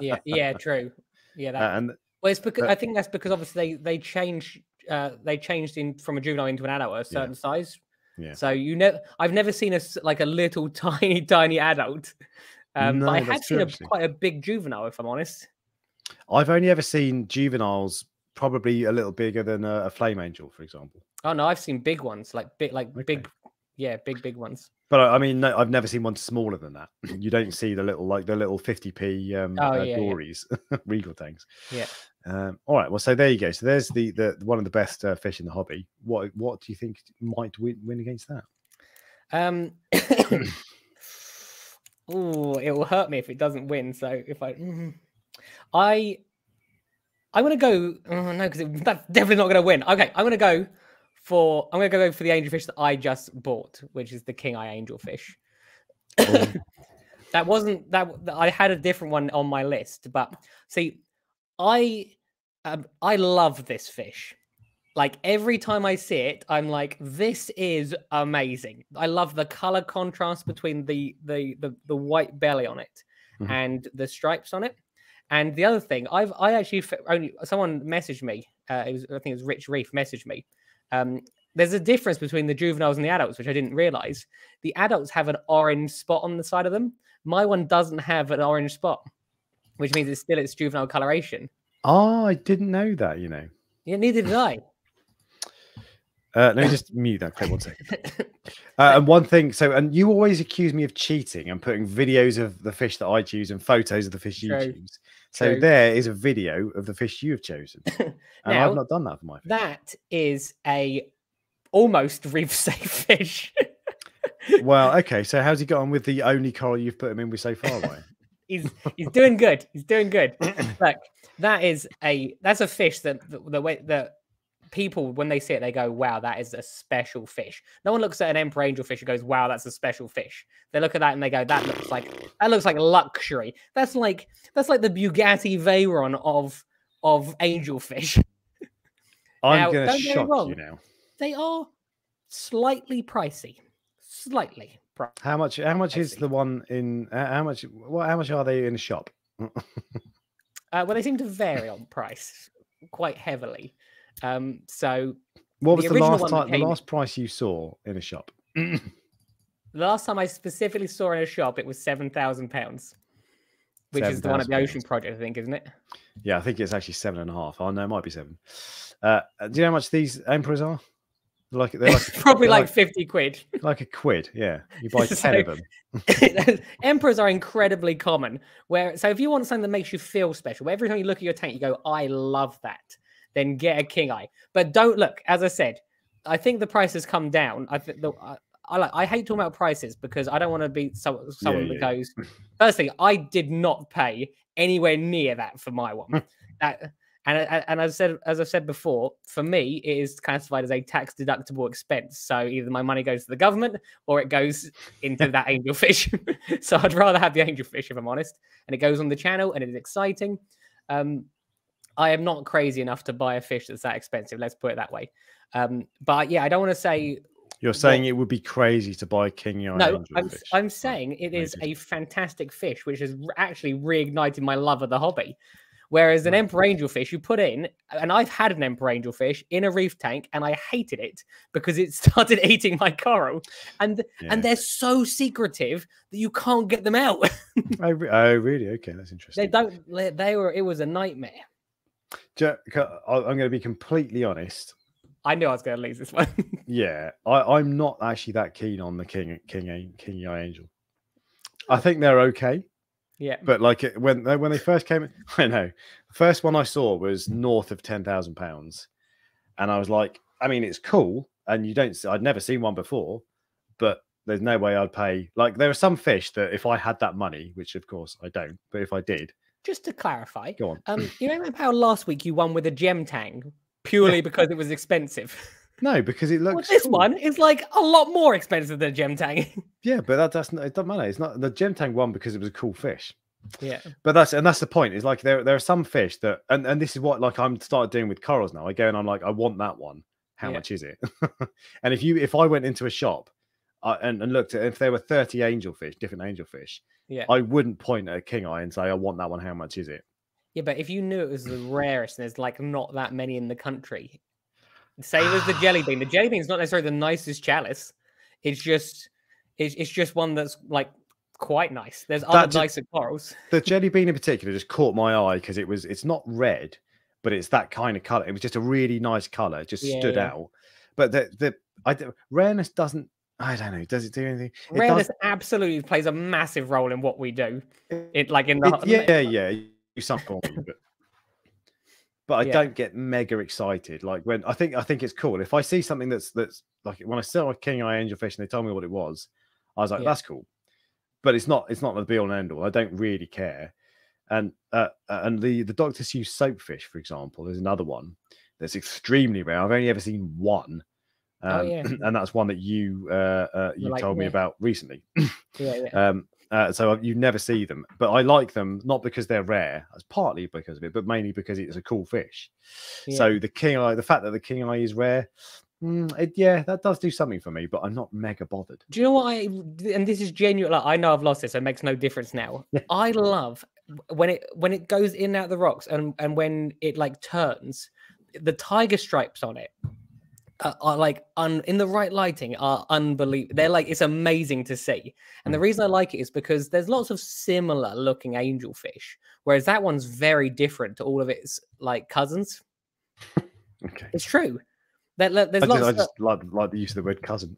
yeah, yeah, true. Yeah, that. Uh, and well, it's because uh, I think that's because obviously they they change uh, they changed in from a juvenile into an adult at a certain yeah. size. Yeah. So you know, I've never seen a like a little tiny tiny adult. Um, no, but I had seen a, quite a big juvenile, if I'm honest. I've only ever seen juveniles probably a little bigger than a, a flame angel, for example. Oh no, I've seen big ones, like big, like okay. big, yeah, big, big ones. But I mean, no, I've never seen one smaller than that. You don't see the little, like the little 50p um, oh, uh, yeah, dories, yeah. regal tanks. Yeah. Um, all right. Well, so there you go. So there's the the one of the best uh, fish in the hobby. What what do you think might win, win against that? Um. oh, it will hurt me if it doesn't win. So if I, mm, I, I'm gonna go. Oh, no, because that's definitely not gonna win. Okay, I'm gonna go for. I'm gonna go for the angelfish that I just bought, which is the Kingii angelfish. Oh. that wasn't that. I had a different one on my list, but see I um, I love this fish. Like every time I see it, I'm like, this is amazing. I love the color contrast between the the the, the white belly on it mm-hmm. and the stripes on it. And the other thing, I've I actually only someone messaged me. Uh, it was I think it was Rich Reef messaged me. Um, there's a difference between the juveniles and the adults, which I didn't realize. The adults have an orange spot on the side of them. My one doesn't have an orange spot which means it's still its juvenile coloration. Oh, I didn't know that. You know. Yeah, neither did I. Uh, let me just mute that clip one second. Uh, and one thing, so and you always accuse me of cheating and putting videos of the fish that I choose and photos of the fish you True. choose. So True. there is a video of the fish you have chosen, and now, I've not done that for my fish. That is a almost reef safe fish. well, okay. So how's he got on with the only coral you've put him in with so far? Away? he's he's doing good. He's doing good. Look, that is a that's a fish that the, the, way that people when they see it they go, "Wow, that is a special fish." No one looks at an emperor angelfish and goes, "Wow, that's a special fish." They look at that and they go, "That looks like that looks like luxury." That's like that's like the Bugatti Veyron of of angelfish. I'm going to shock wrong, you now. They are slightly pricey, slightly. How much? How much is the one in? Uh, how much? What? How much are they in a shop? uh, well, they seem to vary on price quite heavily. Um, so, what was the, the last time? Came... The last price you saw in a shop? the last time I specifically saw in a shop, it was seven thousand pounds, which 7, is the one at the Ocean Project, I think, isn't it? Yeah, I think it's actually seven and a half. Oh no, it might be seven. Uh, do you know how much these emperors are? Like they're like probably they're like, like, 50 quid. like a quid yeah. You buy 10 so, of them. Emperors are incredibly common where so if you want something that makes you feel special every time you look at your tank you go i love that then get a Kingii. But don't look as i said i think the price has come down. I think the, I like I hate talking about prices because I don't want to be so, someone yeah, that goes. Firstly, I did not pay anywhere near that for my one. that and and as I said as I've said before, for me it is classified as a tax deductible expense. So either my money goes to the government or it goes into that angelfish. so I'd rather have the angelfish if I'm honest. And it goes on the channel and it is exciting. Um, I am not crazy enough to buy a fish that's that expensive. Let's put it that way. Um, but yeah, I don't want to say. You're saying it would be crazy to buy Kingii No, I'm, I'm saying it is a fantastic fish, which has actually reignited my love of the hobby. Whereas an emperor angelfish, you put in, and I've had an emperor angelfish in a reef tank, and I hated it because it started eating my coral, and yeah. and they're so secretive that you can't get them out. oh, oh, really? Okay, that's interesting. They don't. They were. It was a nightmare. I'm going to be completely honest. I knew I was going to lose this one. yeah, I, I'm not actually that keen on the king, king, Kingii angel. I think they're okay. Yeah, but like when they, when they first came, I know the first one I saw was north of ten thousand pounds, and I was like, I mean, it's cool, and you don't, I'd never seen one before, but there's no way I'd pay. Like there are some fish that if I had that money, which of course I don't, but if I did, just to clarify, go on. Um, you remember how last week you won with a gem tang purely because it was expensive? No, because it looks. Well, this cool. one is like a lot more expensive than gem tang. yeah, but that doesn't. It doesn't matter. It's not the gem tang one because it was a cool fish. Yeah, but that's and that's the point. Is like there there are some fish that and and this is what like I'm started doing with corals now. I go and I'm like I want that one. How yeah. much is it? and if you if I went into a shop uh, and and looked at if there were 30 angelfish, different angelfish, yeah. I wouldn't point at a Kingii and say, I want that one. How much is it? Yeah, but if you knew it was the rarest and there's like not that many in the country, same as the jelly bean. The jelly bean is not necessarily the nicest chalice. It's just it's, it's just one that's like quite nice. There's other that, nicer corals. The jelly bean in particular just caught my eye because it was it's not red, but it's that kind of color. It was just a really nice color, It just yeah, stood yeah. out. But the the I, rareness doesn't I don't know. Does it do anything? It Rareness does... absolutely plays a massive role in what we do. It like in the it, yeah, yeah, you some for me, but but I yeah. don't get mega excited. Like when I think I think it's cool. If I see something that's that's like when I saw a Kingii angelfish and they told me what it was, I was like, yeah. that's cool. But it's not it's not the be all and end all. I don't really care. And uh, uh and the the Doctor Seuss soapfish, for example, there's another one that's extremely rare. I've only ever seen one. um, oh, yeah. and that's one that you uh, uh, you like, told me about recently. yeah, yeah. Um, uh, so you never see them, but I like them not because they're rare. It's partly because of it, but mainly because it's a cool fish. Yeah. So the Kingii, the fact that the Kingii is rare, mm, it, yeah, that does do something for me. But I'm not mega bothered. Do you know what I? And this is genuine. Like, I know I've lost it, so it makes no difference now. I love when it when it goes in and out the rocks, and and when it like turns, the tiger stripes on it uh, are like un, in the right lighting are unbelievable. They're like it's amazing to see. And the mm. reason I like it is because there's lots of similar looking angelfish, whereas that one's very different to all of its like cousins. okay, it's true. There, there's I lots. Just, I just like, like the use of the word cousin.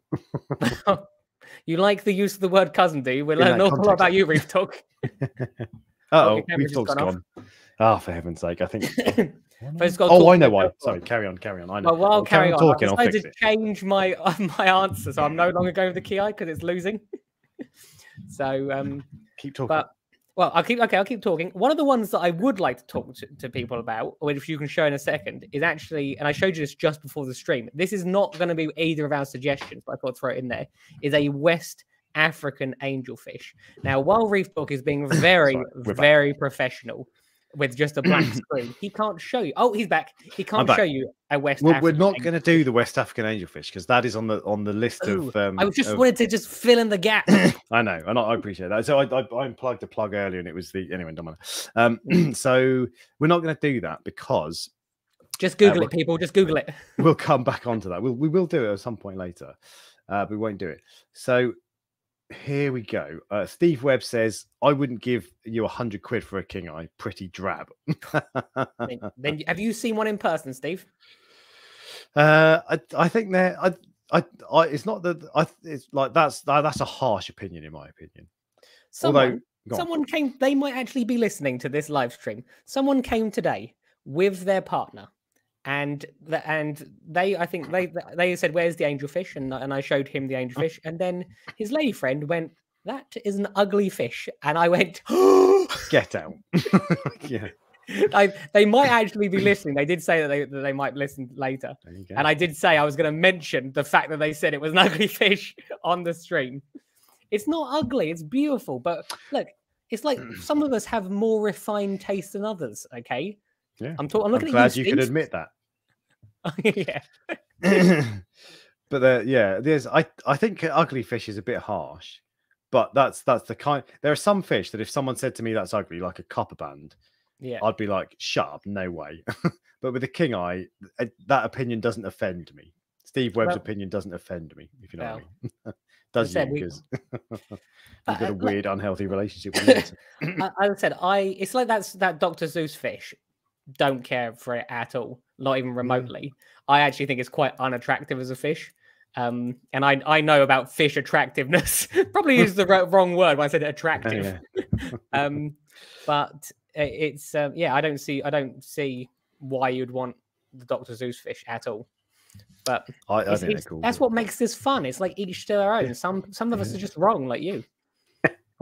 you like the use of the word cousin, do you? We learn an awful lot about you, Reef Dork. oh, Reef Dork's gone. Oh, for heaven's sake! I think oh, I know why. Sorry, carry on, carry on. I know. Well, I'll carry on. Talking, I decided to it. change my uh, my answer, so I'm no longer going with the key eye because it's losing. so um, keep talking. But well, I'll keep okay. I'll keep talking. One of the ones that I would like to talk to, to people about, which you can show in a second, is actually, and I showed you this just before the stream. This is not going to be either of our suggestions, but I thought I'd throw it in there. Is a West African angelfish. Now, while Reef Dork is being very, Sorry, very back. professional, with just a black screen. He can't show you. Oh, he's back. He can't show you a West. Well, we're not going to do the West African angelfish because that is on the on the list Ooh, of. Um, I just of... wanted to just fill in the gap. I know, and I, I, appreciate that. So I, I, I unplugged a plug earlier, and it was the anyway. Don't matter. Um, so we're not going to do that because. Just Google uh, it, people. Just Google it. we'll come back onto that. We'll, we will do it at some point later. Uh, but we won't do it. So here we go. Uh, Steve Webb says, "I wouldn't give you a hundred quid for a Kingii. Pretty drab." then, then, have you seen one in person, Steve? Uh, I, I think they're. I, I, I, it's not that. I. It's like that's that's a harsh opinion, in my opinion. Someone, Although, someone came. They might actually be listening to this live stream. Someone came today with their partner, and the, and they I think they they said where's the angelfish and and I showed him the angelfish oh. and then his lady friend went that is an ugly fish and I went get out yeah I, they might actually be listening. They did say that they that they might listen later, and I did say I was going to mention the fact that they said it was an ugly fish on the stream. It's not ugly; it's beautiful. But look, it's like some of us have more refined taste than others. Okay, yeah, I'm talking. I'm looking I'm glad you, you can admit that. yeah. but there, yeah, there's. I I think ugly fish is a bit harsh, but that's that's the kind. There are some fish that if someone said to me that's ugly, like a copper band, yeah, I'd be like, shut up, no way. but with the Kingii, that opinion doesn't offend me. Steve Webb's well, opinion doesn't offend me, if you know well, what I mean. Does you? Because you've got a weird, unhealthy relationship with it. As I said, I it's like that's that Dr. Seuss fish. Don't care for it at all, not even remotely. Mm. I actually think it's quite unattractive as a fish. Um, and I I know about fish attractiveness. Probably used the wrong word when I said attractive. Oh, yeah. um, but it's um, yeah, I don't see I don't see why you'd want the Doctor Seuss fish at all. But I, I think it's, cool. that's what makes this fun. It's like each to their own. Some some of us are just wrong, like you.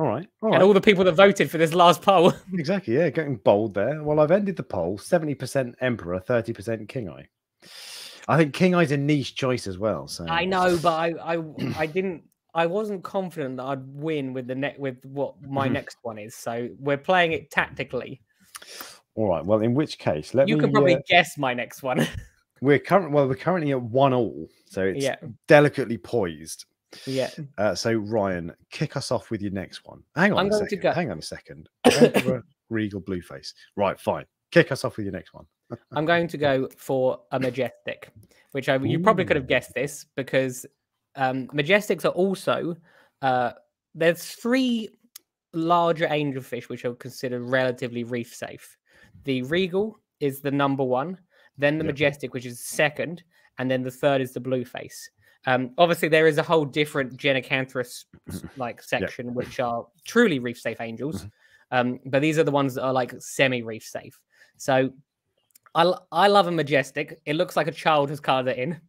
All right, all right. And all the people that voted for this last poll. exactly, yeah, getting bold there. Well, I've ended the poll 70% Emperor, 30% Kingii. I think Kingii's a niche choice as well. So I know, but I I, I didn't I wasn't confident that I'd win with the net with what my mm-hmm. next one is. So we're playing it tactically. All right. Well, in which case, let you me, can probably uh, guess my next one. we're current. Well, we're currently at one all, so it's yeah. delicately poised. Yeah. Uh, so Ryan, kick us off with your next one. Hang on I'm a going second. To go. Hang on a second. Regal Blueface. Right. Fine. Kick us off with your next one. I'm going to go for a majestic, which I, you probably could have guessed this because um, Majestics are also uh, there's three larger angelfish which are considered relatively reef safe. The regal is the number one, then the yep. majestic, which is second, and then the third is the blueface. Um, obviously, there is a whole different Genicanthus like section yep. which are truly reef safe angels, mm-hmm. um, but these are the ones that are like semi reef safe. So I, I love a majestic. It looks like a child has colored it in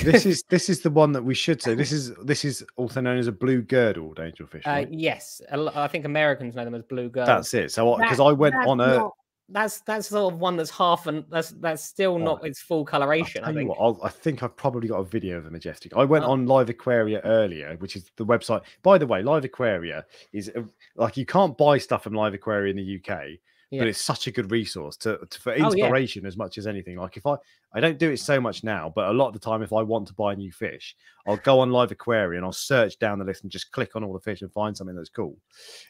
this is this is the one that we should say. This is this is also known as a blue girdled angelfish. Right? Uh, yes, I think Americans know them as blue girdled. That's it. So because I went on a not, that's that's sort of one that's half and that's that's still not its full coloration. I think. What, i think I've probably got a video of the majestic. I went oh. on LiveAquaria earlier, which is the website. By the way, LiveAquaria is like you can't buy stuff from LiveAquaria in the UK yeah. but it's such a good resource to, to for inspiration oh, yeah. as much as anything. Like if I I don't do it so much now, but a lot of the time, if I want to buy a new fish, I'll go on Live Aquarium, and I'll search down the list and just click on all the fish and find something that's cool.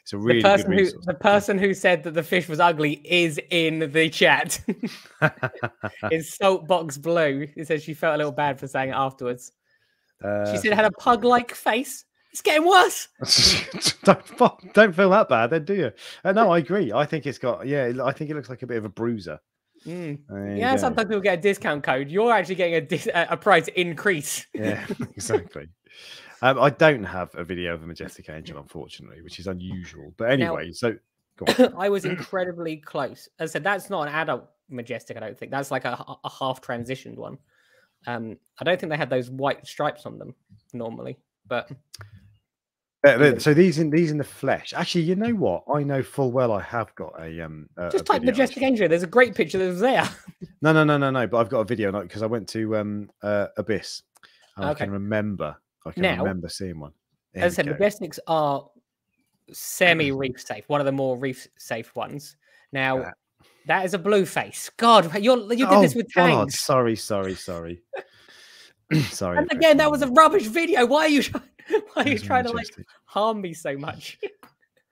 It's a really the person Who, the person who said that the fish was ugly is in the chat. it's Saltbox Blue. It says she felt a little bad for saying it afterwards. Uh, she said it had a pug-like face. It's getting worse. don't don't feel that bad, then, do you? Uh, no, I agree. I think it's got yeah. I think it looks like a bit of a bruiser. Mm. Yeah, sometimes people get a discount code. You're actually getting a dis- a price increase. yeah, exactly. Um, I don't have a video of a majestic angel, unfortunately, which is unusual. But anyway, now, so I was incredibly close. As I said, that's not an adult majestic. I don't think that's like a, a half transitioned one. Um, I don't think they had those white stripes on them normally, but uh, so these in these in the flesh. Actually, you know what? I know full well I have got a um. A, Just type majestic angel. There's a great picture that's there. no, no, no, no, no. But I've got a video because I went to um uh, Abyss. And okay. I can remember. I can now, remember seeing one. There as I said, majestics are semi reef safe. One of the more reef safe ones. Now. Uh, that is a blue face. God, you're, you did oh, this with tangs. God, sorry, sorry, sorry. sorry. And again, that was a rubbish video. Why are you? Why are you trying majestic. to like harm me so much?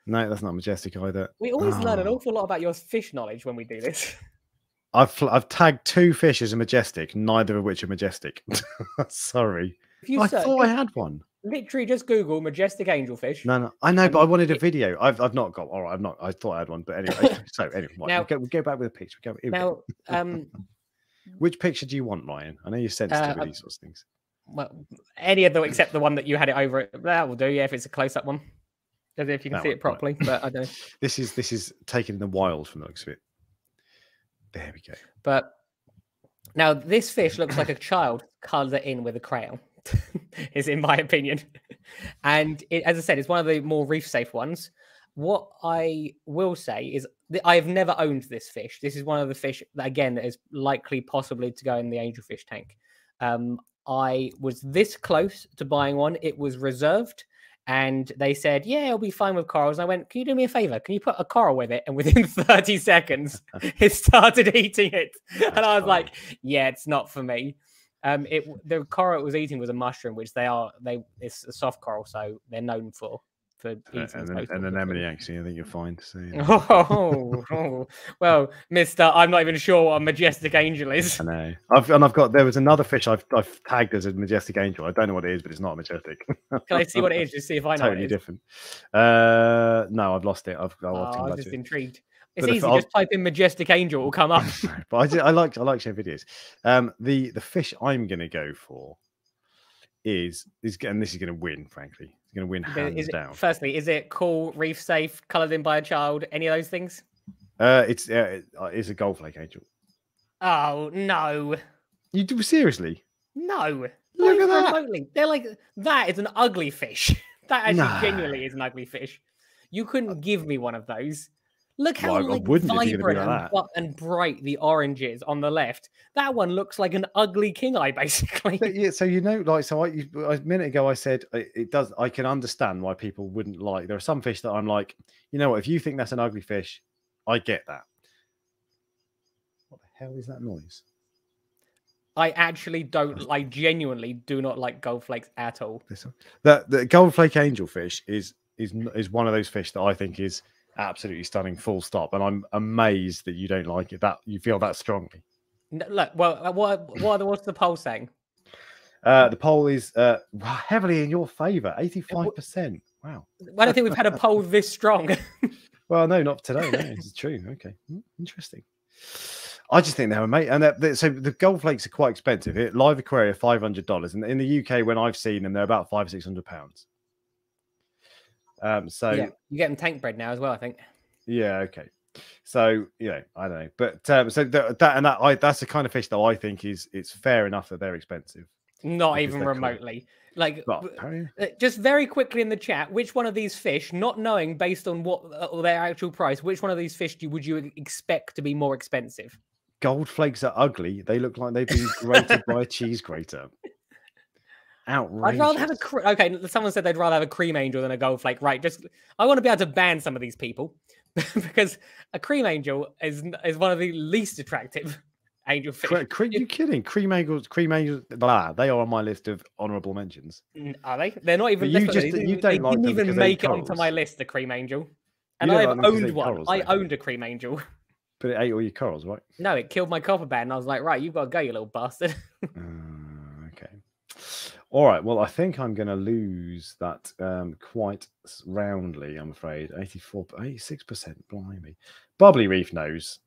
no, that's not majestic either. We always oh. learn an ah. awful lot about your fish knowledge when we do this. I've I've tagged two fish as a majestic, neither of which are majestic. Sorry. I search, thought I had one. Literally, just Google majestic angelfish. No, no, I know, but I wanted a video. I've I've not got. All right, I've not. I thought I had one, but anyway. so anyway, now, we'll, go, we'll go back with a picture. We'll go, now, um, which picture do you want, Ryan? I know you're sensitive uh, with these sorts of things well, any of them except the one that you had it over. That will do. Yeah, if it's a close-up one, as if you can that see one, it properly. Right. But I don't. this is this is taken in the wild from the looks of it. There we go. But Now, this fish looks like a child colored it in with a crayon, is in my opinion. And it, as I said, it's one of the more reef safe ones. What I will say is I have never owned this fish. This is one of the fish that, again, that is likely possibly to go in the angelfish tank. Um, I was this close to buying one. It was reserved and they said, "Yeah, it'll be fine with corals." And I went, "Can you do me a favor? Can you put a coral with it?" And within 30 seconds, it started eating it, and I was like, "Yeah, it's not for me." Um, it the coral it was eating was a mushroom, which they are they it's a soft coral, so they're known for for uh, and, then, and anemone actually, I think you're fine. So, yeah. oh, oh, well, Mister, I'm not even sure what a majestic angel is. I know. I've and I've got there was another fish I've I've tagged as a majestic angel. I don't know what it is, but it's not a majestic. Can I see what it is? Just see if I know. Totally different. Uh, no, I've lost it. I've. I'll oh, I'm just intrigued. It's but easy. Just type in majestic angel, it will come up. but I, I like I like showing videos. Um, the the fish I'm going to go for is is and this is going to win. Frankly, it's going to win hands it, down. Firstly, is it cool, reef safe, coloured in by a child? Any of those things? Uh, it's uh, it's a gold flake angel. Oh no! You do seriously? No. Look at that. Remotely. They're like that is an ugly fish. that actually genuinely is an ugly fish. You couldn't give me one of those. Look how well, like, vibrant like and, and, bright the orange is on the left. That one looks like an ugly Kingii, basically. So, yeah, so you know, like, so A minute ago I said it does. I can understand why people wouldn't like. There are some fish that I'm like, you know what? If you think that's an ugly fish, I get that. What the hell is that noise? I actually don't. I genuinely do not like gold flakes at all. This one, The the gold flake angelfish is is is one of those fish that I think is absolutely stunning, full stop. And I'm amazed that you don't like it. That you feel that strongly. No, look, well, uh, what what what's the poll saying? Uh, the poll is uh, heavily in your favour, eighty-five percent. Wow. I don't think we've had a poll this strong. well, no, not today. No, it's true. Okay, hmm, interesting. I just think they were mate, and they're, so the gold flakes are quite expensive. LiveAquaria, five hundred dollars, and in the UK, when I've seen them, they're about five six hundred pounds. Um, so yeah, you get them tank bred now as well, I think. Yeah. Okay. So you know, I don't know, but um, so that, that and that I that's the kind of fish that I think is it's fair enough that they're expensive. Not even remotely. Like, uh, just very quickly in the chat, which one of these fish, not knowing based on what uh, their actual price, which one of these fish do, would you expect to be more expensive? Gold flakes are ugly. They look like they've been grated by a cheese grater. Outrageous. I'd rather have a cre- okay. Someone said they'd rather have a cream angel than a gold flake. Right? Just I want to be able to ban some of these people because a cream angel is is one of the least attractive angel fish. Cre- cre- you kidding? Cream angels, cream angels, blah. They are on my list of honourable mentions. Are they? They're not even. You just you don't they like didn't even make it onto my list. The cream angel, and I've like owned one. Corals, I owned a cream angel. But it ate all your corals, right? No, it killed my copper band. I was like, right, you've got to go, you little bastard. uh. All right. Well, I think I'm going to lose that um, quite roundly, I'm afraid. 84, 86%. Blimey. Bubbly Reef knows.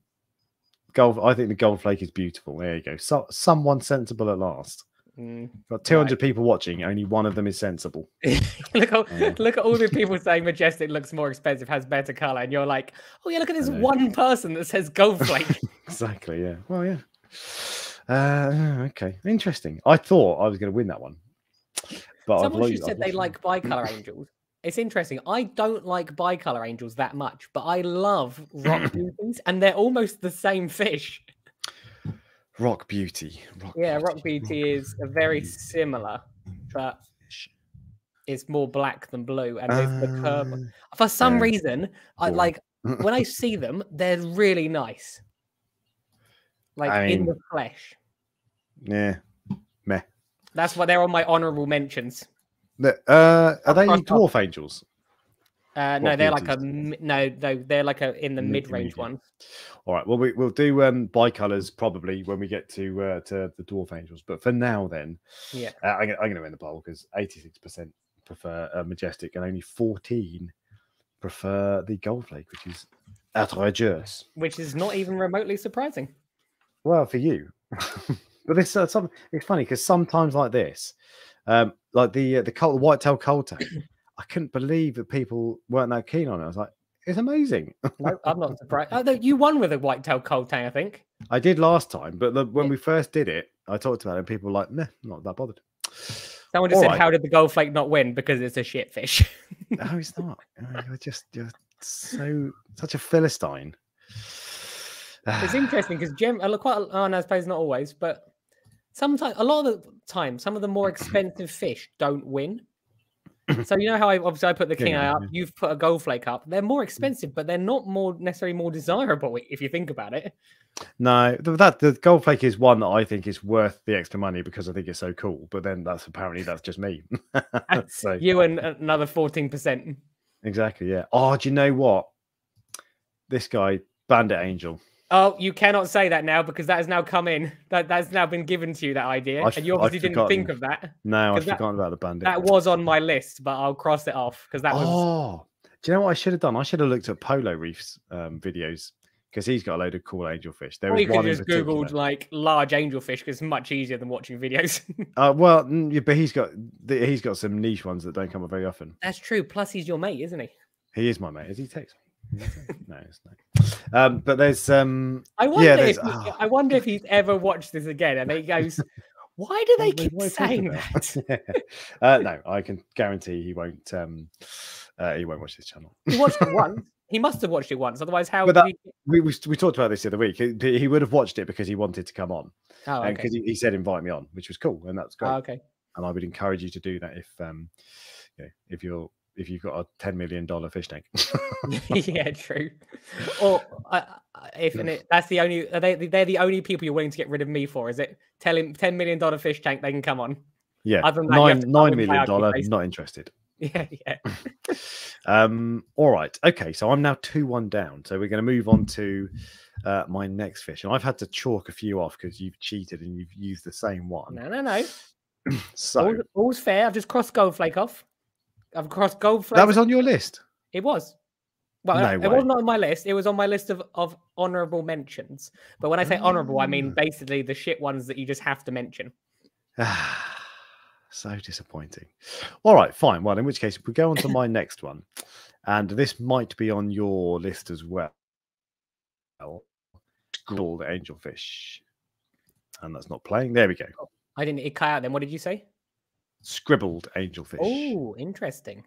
Gold, I think the gold flake is beautiful. There you go. So, someone sensible at last. Mm, Got 200 right. people watching. Only one of them is sensible. look, at, look at all the people saying Majestic looks more expensive, has better color. And you're like, oh, yeah, look at this one person that says gold flake. exactly. Yeah. Well, yeah. Uh, okay. Interesting. I thought I was going to win that one. But Someone just said they like bicolor angels. It's interesting. I don't like bicolor angels that much, but I love rock beauties, and they're almost the same fish. Rock beauty. Rock yeah, beauty. rock beauty rock is a very similar, but it's more black than blue, and uh, the curve. Ah, For some reason, I like when I see them, they're really nice, like I mean, in the flesh. Yeah, meh. That's why they're on my honorable mentions. The, uh, are they dwarf angels? Uh, no, they're like a no, no, they're like a in the mid range one. All right. Well, we, we'll do um bicolors probably when we get to uh, to the dwarf angels. But for now, then, yeah, uh, I'm, I'm going to win the poll because 86 percent prefer uh, majestic and only 14 prefer the gold flake, which is outrageous. Which is not even remotely surprising. Well, for you. But it's uh, some, it's funny because sometimes like this, um, like the uh, the cold, white tail cold tank, I couldn't believe that people weren't that keen on it. I was like, It's amazing. no, I'm not surprised. Oh, you won with a whitetail cold tang, I think. I did last time, but the, when yeah. we first did it, I talked about it, and people were like, "Nah, not that bothered." Someone just All said, right. "How did the gold flake not win? Because it's a shit fish." no, it's not. You're just you're so such a philistine. it's interesting because Gem, quite. Oh, no, I suppose not always, but sometimes a lot of the time, some of the more expensive fish don't win. so you know how I obviously I put the king yeah, eye up, yeah. you've put a gold flake up. They're more mm. expensive, but they're not more necessarily more desirable if you think about it. No, that the gold flake is one that I think is worth the extra money because I think it's so cool. But then that's apparently that's just me. so you and another fourteen percent. Exactly. Yeah. Oh, do you know what? This guy, Bandit Angel. Oh, you cannot say that now because that has now come in. That that's now been given to you that idea, I've, and you obviously didn't think of that. No, I've that, forgotten about the bandit. That was on my list, but I'll cross it off because that was. Oh, do you know what I should have done? I should have looked at Polo Reef's um, videos because he's got a load of cool angelfish. There or you could just googled like large angelfish because it's much easier than watching videos. uh, well, but he's got he's got some niche ones that don't come up very often. That's true. Plus, he's your mate, isn't he? He is my mate. Is he text no, it's not. Um, but there's um. I wonder yeah, if oh. I wonder if he's ever watched this again, and he goes, "Why do they keep saying that?" uh, no, I can guarantee he won't. Um, uh, he won't watch this channel. he watched it once. He must have watched it once. Otherwise, how? That, he... we, we, we talked about this the other week. He, he, would have watched it because he wanted to come on, oh, okay. because he, he, said invite me on, which was cool, and that's great. Oh, okay. And I would encourage you to do that if um, you know, if you're if you've got a ten million dollar fish tank. yeah, true. Or uh, if and it, that's the only they they're the only people you're willing to get rid of me for. Is it telling ten million dollar fish tank they can come on? Yeah, Other than that, nine nine million dollar not interested. Yeah, yeah. um. All right. Okay. So I'm now two one down. So we're going to move on to uh, my next fish, and I've had to chalk a few off because you've cheated and you've used the same one. No, no, no. so all's, all's fair. I've just crossed gold flake off. I've crossed gold That was on your list. It was. Well, no it was not on my list. It was on my list of, of honorable mentions. But when I say honorable, I mean ah. basically the shit ones that you just have to mention. so disappointing. All right, fine. Well, in which case, we go on to my next one, and this might be on your list as well. Called angelfish, and that's not playing. There we go. I didn't. It cut out. Then what did you say? Scribbled angelfish. Oh, interesting.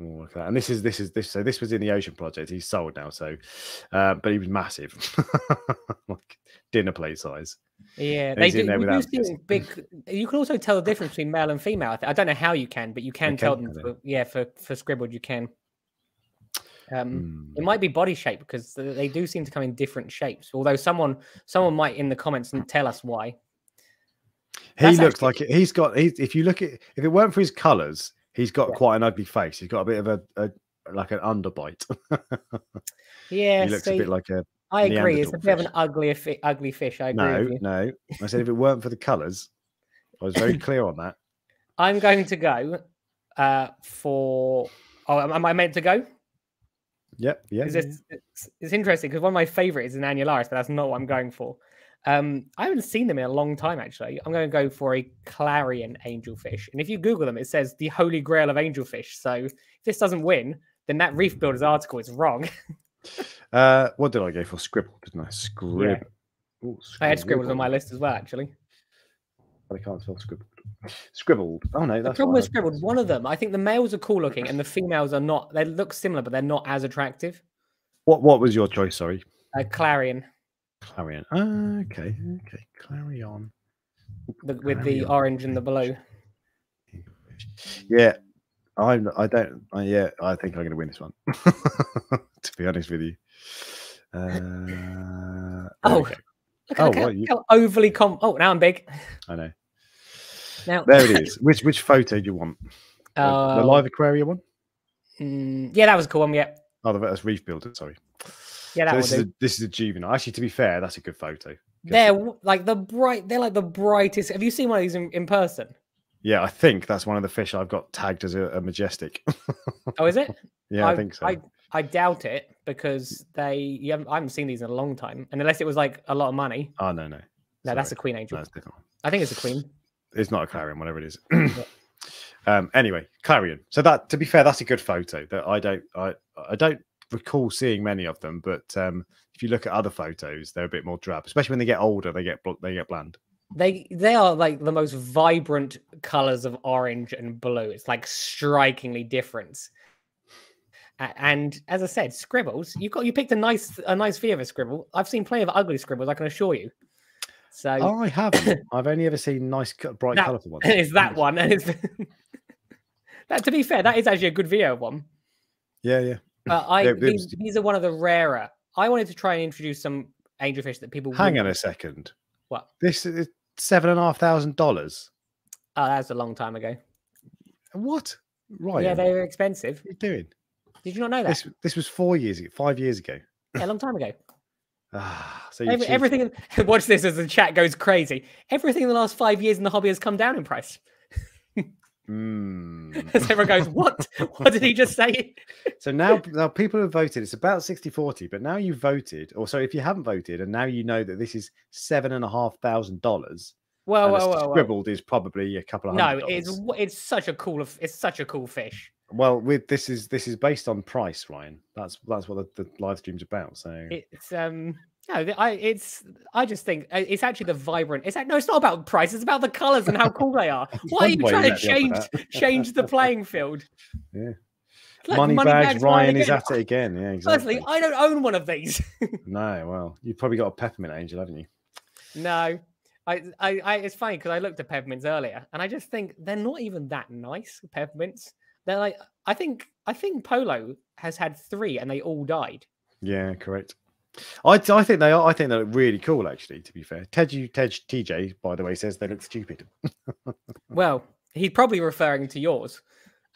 Oh, and this is this is this. So this was in the Ocean Project. He's sold now. So, uh, but he was massive, like dinner plate size. Yeah, they do. You see big. You can also tell the difference between male and female. I don't know how you can, but you can, tell them. For, yeah, for for scribbled, you can. Um, mm. It might be body shape because they do seem to come in different shapes. Although someone someone might in the comments and tell us why. He That's looks actually... like. He's got. He, if you look at, if it weren't for his colours, he's got yeah. quite an ugly face. He's got a bit of a, a like an underbite. yeah, he looks see, a bit like a. I agree. It's a bit of an ugly, ugly fish. I agree. No, no. I said if it weren't for the colours, I was very clear on that. I'm going to go uh, for. Oh, am I meant to go? Yep. Yeah. It's, it's, it's, interesting because one of my favorites is an annularis, but that's not what I'm going for. Um, I haven't seen them in a long time, actually. I'm going to go for a clarion angelfish. And if you Google them, it says the holy grail of angelfish. So if this doesn't win, then that Reef Builders article is wrong. uh, what did I go for? Scribble, didn't I? Scribble. Yeah. Ooh, I had scribbles on my list as well, actually. I can't spell scribbled. Scribbled. Oh no, that's the problem with scribbled. One of them, I think the males are cool looking, and the females are not. They look similar, but they're not as attractive. What What was your choice? Sorry. A clarion. Clarion. Ah, okay, okay. Clarion. The, with the orange and the blue. Yeah, I'm. I don't. I, yeah, I think I'm going to win this one. to be honest with you. Uh, oh, look, oh, look how, you... how overly com. Oh, now I'm big. I know. Now there it is. Which which photo do you want? Uh, the live aquarium one. Mm, yeah, that was a cool one. Yeah. Oh, that's reef builder. Sorry. Yeah, that so this is a, this is a juvenile. Actually, to be fair, that's a good photo. They're like the bright. They're like the brightest. Have you seen one of these in, in person? Yeah, I think that's one of the fish I've got tagged as a, a majestic. oh, is it? yeah, I, I, think so. I, I doubt it because they you haven't, I haven't seen these in a long time, and unless it was like a lot of money. Oh no no. No, Sorry. that's a queen angel. That's different. I think it's a queen. It's not a clarion, whatever it is. um, anyway, clarion. So that, to be fair, that's a good photo. That I don't, I, I don't recall seeing many of them, but um, if you look at other photos, they're a bit more drab. Especially when they get older, they get they get bland. They they are like the most vibrant colors of orange and blue. It's like strikingly different. And as I said, scribbles. You got you picked a nice a nice view of a scribble. I've seen plenty of ugly scribbles. I can assure you. So oh, I haven't. I've only ever seen nice, bright, that, colourful ones. It's that one, and it's that. To be fair, that is actually a good video one. Yeah, yeah. Uh, I these, these, are one of the rarer. I wanted to try and introduce some angelfish that people. Hang on a second. What? This is seven and a half thousand dollars. Oh, that's a long time ago. What? Right. Yeah, they were expensive. What are you doing? Did you not know that? This, this was four years ago, five years ago. Yeah, a long time ago. ah, so Every, everything. Watch this as the chat goes crazy. Everything in the last five years in the hobby has come down in price. Mm. As everyone goes, what? What did he just say? so now, now people have voted. It's about 60 40, but now you voted, or so if you haven't voted, and now you know that this is seven and a half thousand dollars. Well, well, well, scribbled well. is probably a couple of no. It's it's such a cool. It's such a cool fish. Well, with this is this is based on price, Ryan. That's that's what the, the live stream's about. So it's um no, I it's I just think uh, it's actually the vibrant. It's no, it's not about price. It's about the colors and how cool they are. Why are you trying to change change the playing field? Yeah. Money, money bags, bags Ryan is at it again. Yeah, exactly. I don't own one of these. no, well, you've probably got a peppermint angel, haven't you? No, I, I, I it's funny because I looked at peppermints earlier, and I just think they're not even that nice. Peppermints, they're like I think I think Polo has had three, and they all died. Yeah, correct. I, I think they are. I think they look really cool, actually. To be fair, Ted, you, Ted TJ, by the way, says they look stupid. well, he's probably referring to yours,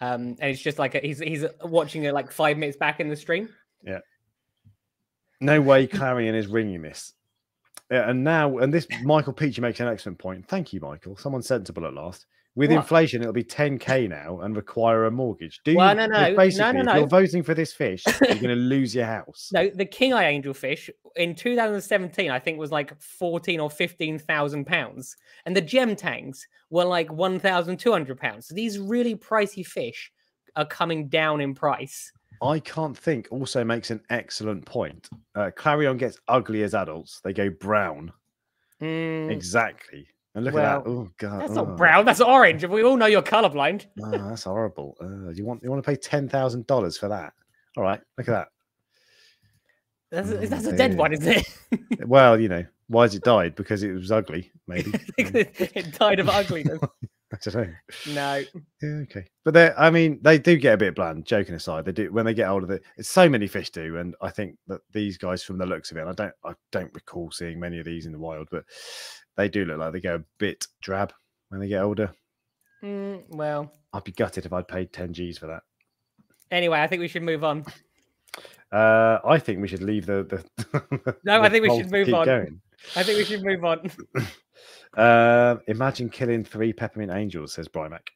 um, and it's just like a, he's he's watching it like five minutes back in the stream. Yeah. No way, Clarion is ringing this. Yeah, and now, and this Michael Peachy makes an excellent point. Thank you, Michael. Someone sensible at last. With what? inflation, it'll be 10k now and require a mortgage. Do well, you? No, no, basically, no, no, no. If you're voting for this fish, you're going to lose your house. No, the Kingii angel fish in 2017, I think, was like 14 or 15 thousand pounds, and the gem tangs were like 1,200 pounds. So these really pricey fish are coming down in price. I can't think. Also makes an excellent point. Uh, Clarion gets ugly as adults; they go brown. Mm. Exactly. And look well, at that. Oh god. That's oh. not brown, that's orange. We all know you're colorblind. oh, that's horrible. Uh, you want you want to pay ten thousand dollars for that? All right, look at that. That's, a, that's a dead one, isn't it? well, you know, why has it died? Because it was ugly, maybe. it died of ugliness. I don't know. No. Yeah, okay. But they I mean, they do get a bit bland, joking aside. They do when they get older, they, it's so many fish do. And I think that these guys from the looks of it, I don't I don't recall seeing many of these in the wild, but they do look like they go a bit drab when they get older. Mm, well, I'd be gutted if I'd paid 10 G's for that. Anyway, I think we should move on. Uh, I think we should leave the. the no, the I think we should move on. Going. I think we should move on. uh, imagine killing three peppermint angels, says Brymac.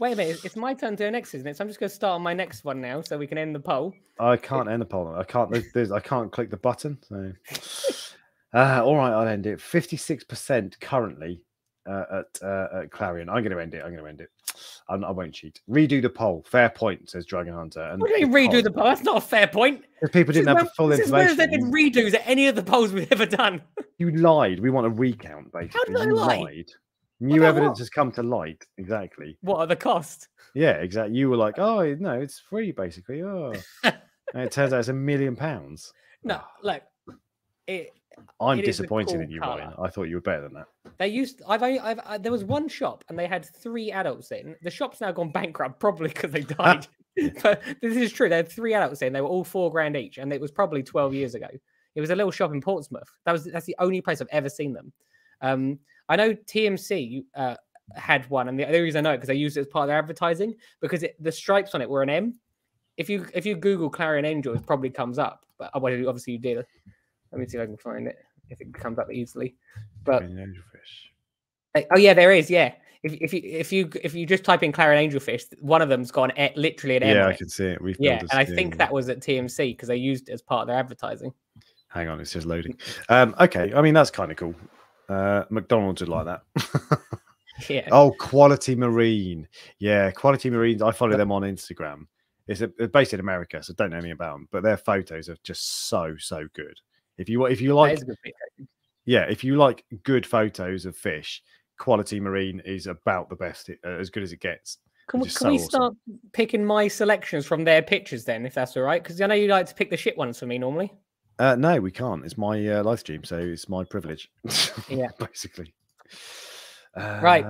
Wait a minute, it's my turn to go next, isn't it? So I'm just going to start on my next one now, so we can end the poll. I can't end the poll. I can't. There's, there's, I can't click the button. So uh, all right, I'll end it. Fifty-six percent currently uh, at, uh, at Clarion. I'm going to end it. I'm going to end it. I'm, I not cheat. Redo the poll. Fair point, says Dragon Hunter. And what do you mean redo the poll? That's not a fair point. Because people didn't have the full this information. Is there been redos at any of the polls we've ever done. You lied. We want a recount, basically. How did I you lie? Lied. New evidence what? has come to light. Exactly. What are the cost? Yeah, exactly. You were like, oh no, it's free, basically. Oh, and it turns out it's a million pounds. No, ah. look, it I'm disappointed cool in you, color. Ryan. I thought you were better than that. They used. I've only. I've. I, there was one shop, and they had three adults in. The shop's now gone bankrupt, probably because they died. but this is true. They had three adults in. They were all four grand each, and it was probably twelve years ago. It was a little shop in Portsmouth. That was. That's the only place I've ever seen them. Um, I know TMC uh, had one, and the only reason I know it because they used it as part of their advertising because it, the stripes on it were an M. If you if you Google Clarion Angel, it probably comes up. But obviously you did. Let me see if I can find it if it comes up easily. But angelfish. Oh yeah, there is. Yeah, if, if you if you if you just type in Clarion Angelfish, one of them's gone literally an Yeah, I can see it. We've yeah, and I think that was at TMC because they used it as part of their advertising. Hang on, it's just loading. Um, okay, I mean that's kind of cool. Uh, McDonald's would like that. yeah. Oh, Quality Marine. Yeah, Quality Marines. I follow them on Instagram It's, a, it's based in America, so don't know anything about them. But their photos are just so so good. If you if you like, yeah, if you like good photos of fish, Quality Marine is about the best, uh, as good as it gets. Can, we, can so we start picking my selections from their pictures then, if that's all right? Because I know you like to pick the shit ones for me normally. Uh, no, we can't. It's my uh, live stream, so it's my privilege. Yeah, basically. Uh, right.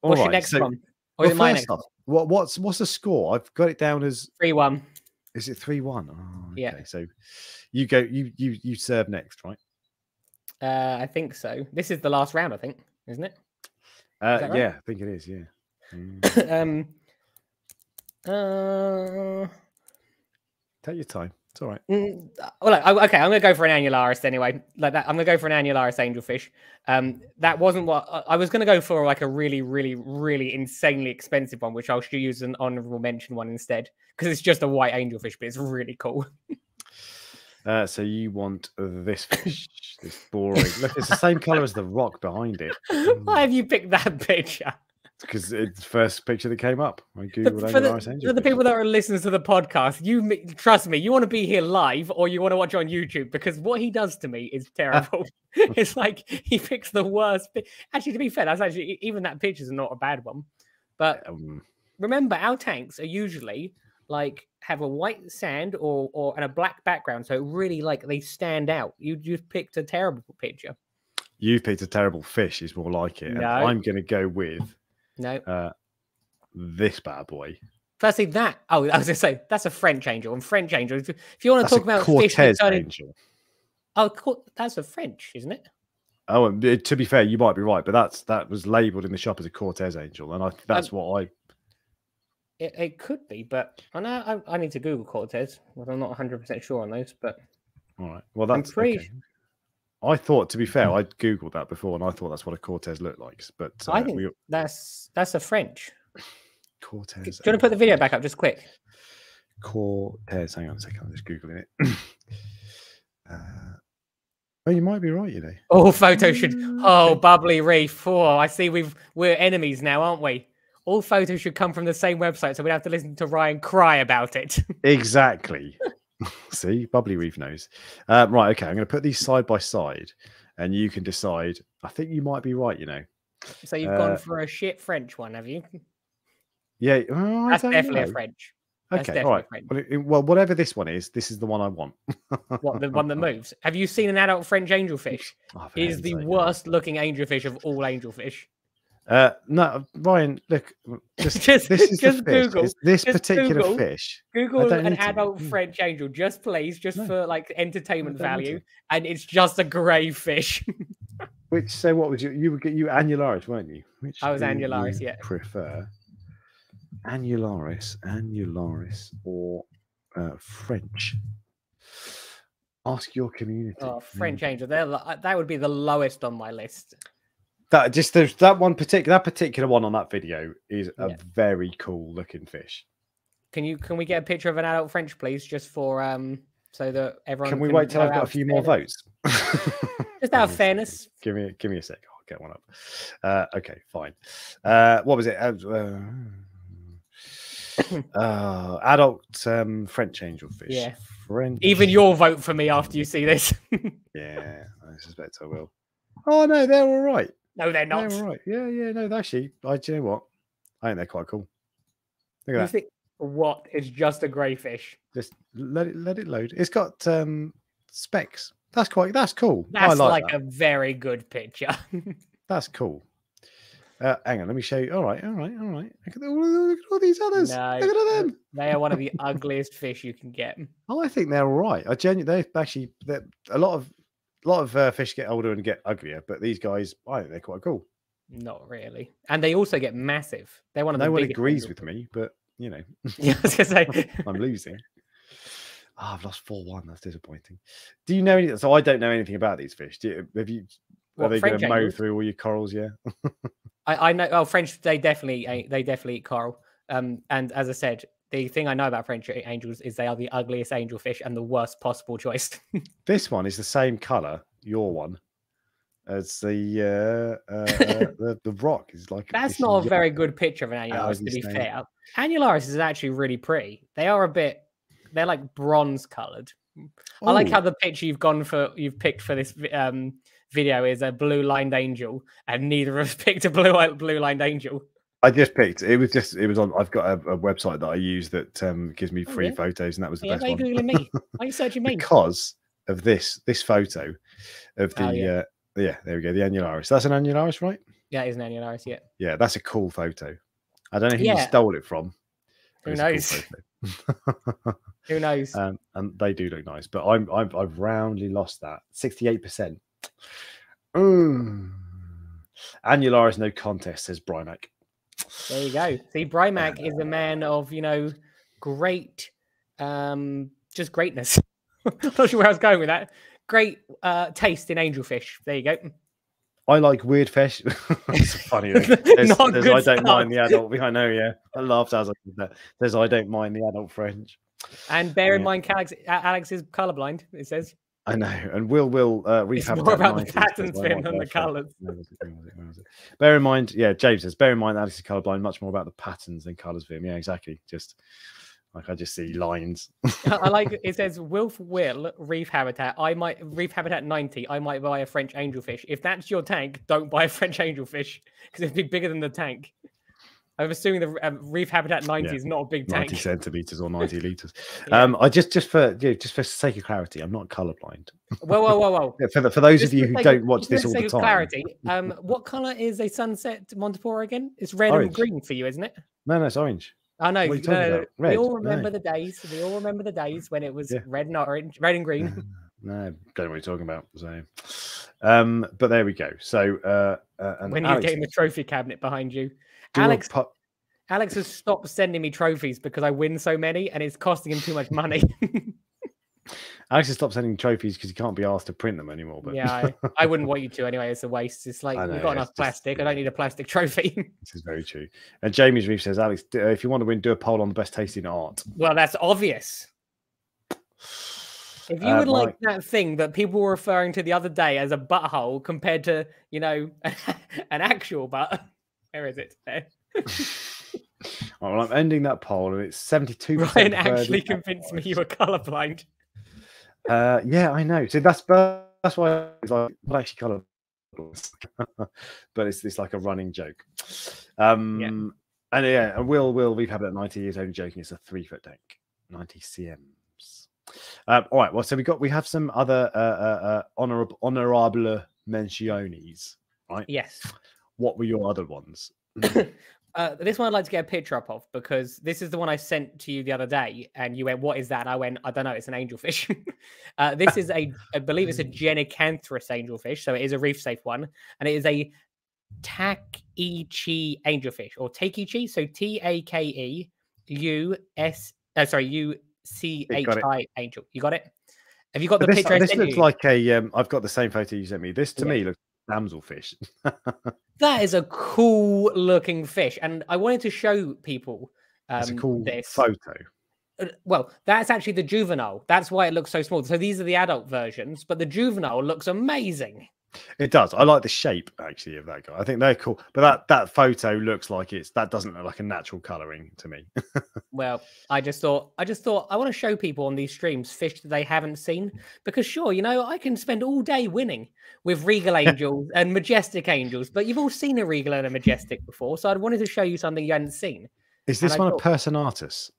What's right. your next so, one? Or well, my next off, what, what's what's the score? I've got it down as three one. Is it three one? Oh, okay. Yeah. So you go. You you you serve next, right? Uh, I think so. This is the last round, I think, isn't it? Uh, right? Yeah, I think it is. Yeah. Mm. um. Uh. Take your time. It's all right. Mm, well, okay, I'm gonna go for an annularis anyway. Like that, I'm gonna go for an annularis angelfish. Um, that wasn't what I was gonna go for. Like a really, really, really insanely expensive one, which I'll use an honorable mention one instead because it's just a white angelfish, but it's really cool. uh, so you want this fish? this boring. Look, it's the same color as the rock behind it. Why have you picked that picture? Because it's the first picture that came up. I googled the, for, the, for the people that are listening to the podcast, you trust me, you want to be here live or you want to watch on YouTube because what he does to me is terrible. it's like he picks the worst. Actually, to be fair, that's actually even that picture is not a bad one. But um, remember, our tanks are usually like have a white sand or or and a black background, so really like they stand out. You just picked a terrible picture. You've picked a terrible fish, is more like it. No. I'm going to go with no. Uh, this bad boy. Firstly, that oh, I was going to say that's a French angel, and French angel. If you want to talk about Cortez fish angel. Oh, that's a French, isn't it? Oh, to be fair, you might be right, but that's that was labelled in the shop as a Cortez angel, and I that's um, what I. It, it could be, but I know I, I need to Google Cortez. Well, I'm not 100 percent sure on those, but all right. Well, that's I'm pretty, okay. I thought, to be fair, hmm. I googled that before, and I thought that's what a Cortez looked like. But uh, I think we... that's that's a French Cortez. Do you want to put the video back up just quick? Cortez. Hang on a second. I'm just googling it. uh, oh, you might be right. You know. Oh, photos should. Oh, bubbly reef. Oh, I see. We've we're enemies now, aren't we? All photos should come from the same website, so we'd have to listen to Ryan cry about it. exactly. See, Bubbly Reef knows. Uh, right, okay. I'm going to put these side by side, and you can decide. I think you might be right. You know. So you've uh, gone for a shit French one, have you? Yeah, oh, that's definitely know. a French. Okay, all right. Well, it, well, whatever this one is, this is the one I want. what the one that moves? Have you seen an adult French angelfish? Oh, is the worst looking angelfish of all angelfish. Uh, no, Ryan, look, just, just this is just Google it's this just particular Google, fish. Google an adult to. French angel, just please, just no, for like entertainment value, and it's just a grey fish. Which so what was you? You would get you annularis, weren't you? Which I was annularis, yeah. Prefer annularis, annularis, or uh, French. Ask your community. Oh, French angel. They're, that would be the lowest on my list that just there's that one particular that particular one on that video is a yeah. very cool looking fish. Can you can we get a picture of an adult French, please, just for um so that everyone can we can wait till I've got a few more votes? just out of fairness. Give me give me a sec. I'll get one up. Uh, okay, fine. Uh, what was it? Uh, uh, adult um, French angelfish. Yeah. French. Even your vote for me after you see this. yeah, I suspect I will. Oh no, they're all right. No, they're not. Yeah, right. Yeah, yeah. No, actually, I do you know what? I think they're quite cool. Look at you that. Think, what is just a grey fish? Just let it let it load. It's got um specs. That's quite. That's cool. That's like, like that. a very good picture. that's cool. Uh, hang on, let me show you. All right, all right, all right. Look at, look at all these others. No, look at them. They are one of the ugliest fish you can get. Oh, I think they're all right. I genuinely, they actually, a lot of a lot of uh, fish get older and get uglier, but these guys, I think they're quite cool. Not really, and they also get massive. They're one of no one agrees with me, but you know, yeah, I was gonna say I'm losing. Oh, I've lost four one. That's disappointing. Do you know anything? So I don't know anything about these fish. Do you, have you? What, are they going to mow through all your corals? Yeah. I, I know. Oh, French. They definitely. They definitely eat coral. Um, and as I said, the thing I know about French angels is they are the ugliest angelfish and the worst possible choice. this one is the same color, your one, as the uh, uh, uh the, the rock is like. That's not a very good picture of an annularis. To be fair, annularis is actually really pretty. They are a bit. They're like bronze colored. I like how the picture you've gone for, you've picked for this um, video is a blue lined angel, and neither of us picked a blue blue lined angel. I just picked. It was just. It was on. I've got a, a website that I use that um, gives me oh, free oh, yeah? photos, and that was the yeah, best why one. Are you googling me? Why are you searching me? because of this this photo of the. Oh, yeah. Uh, yeah, there we go. The annularis. That's an annularis, right? Yeah, it is an annularis. Yeah. Yeah, that's a cool photo. I don't know who yeah. you stole it from. Who knows? Cool who knows? Um, and they do look nice, but I'm, i have roundly lost that sixty-eight percent. Mm. Annularis no contest, says Brymac. There you go. See, Brymac is a man of you know great, um, just greatness. Not sure where I was going with that. Great uh, taste in angelfish. There you go. I like weird fish. it's funny. There's, there's, I don't stuff. mind the adult. I know, yeah. I laughed as I did that. There's I don't mind the adult French. And bear in mind, Alex, Alex is colorblind. It says. I know, and Will will uh, it's more about the patterns than the colours. Bear in mind, yeah, James says, bear in mind Alex is colorblind, much more about the patterns than colours for him. Yeah, exactly. Just like I just see lines. I like it says Wilf Will Reef Habitat. I might Reef Habitat 90. I might buy a French angelfish. If that's your tank, don't buy a French angelfish because it'd be bigger than the tank. I'm assuming the um, Reef Habitat 90 yeah. is not a big tank. 90 centimeters or 90 liters. yeah. Um, I just just for yeah, just for sake of clarity, I'm not colorblind. Whoa, whoa, whoa, whoa! for the, for those just of you who don't watch this all the time. Clarity. Um, what color is a sunset Montipora again? It's red orange. and green for you, isn't it? No, no, it's orange. I know. Uh, we all remember no. the days. We all remember the days when it was yeah. red and orange, red and green. no, don't know what you're talking about. So, um, but there we go. So, uh, uh when you're getting the trophy cabinet behind you, Alex. Pu- Alex has stopped sending me trophies because I win so many, and it's costing him too much money. Alex has stopped sending trophies because he can't be asked to print them anymore. But yeah, I, I, wouldn't want you to anyway. It's a waste. It's like know, we've got enough plastic. Just, I don't need a plastic trophy. this is very true. And Jamie's Reef says, Alex, uh, if you want to win, do a poll on the best tasting art. Well, that's obvious. If you uh, would my... like that thing that people were referring to the other day as a butthole compared to, you know, an actual butt, where is it? well, I'm ending that poll, and it's 72. Ryan actually convinced me you were colorblind. Uh, yeah, I know. So that's that's why it's like not actually color, but it's it's like a running joke. Um, yeah. and yeah, and Will Will we've had that 90 years only joking. It's a three foot tank, 90 cms. Um, all right. Well, so we got we have some other uh, uh, uh honorable honorable mentiones, right? Yes. What were your other ones? Uh, this one I'd like to get a picture up of because this is the one I sent to you the other day, and you went, "What is that?" And I went, "I don't know. It's an angelfish." uh, this is a, I believe it's a Genicanthus angelfish, so it is a reef safe one, and it is a Takeuchi angelfish or Takeuchi, so T A K E U S. Oh, sorry, U C H I angel. You got it. Have you got the this, picture? This looks you? like a. Um, I've got the same photo you sent me. This to yeah. me looks damselfish. that is a cool looking fish, and I wanted to show people. Um, it's a cool this. photo. Uh, well, that's actually the juvenile. That's why it looks so small. So these are the adult versions, but the juvenile looks amazing. It does. I like the shape actually of that guy. I think they're cool. But that that photo looks like it's that doesn't look like a natural coloring to me. well, I just thought I just thought I want to show people on these streams fish that they haven't seen because sure, you know, I can spend all day winning with regal angels and majestic angels, but you've all seen a regal and a majestic before, so I wanted to show you something you hadn't seen. Is this one thought, a personatus?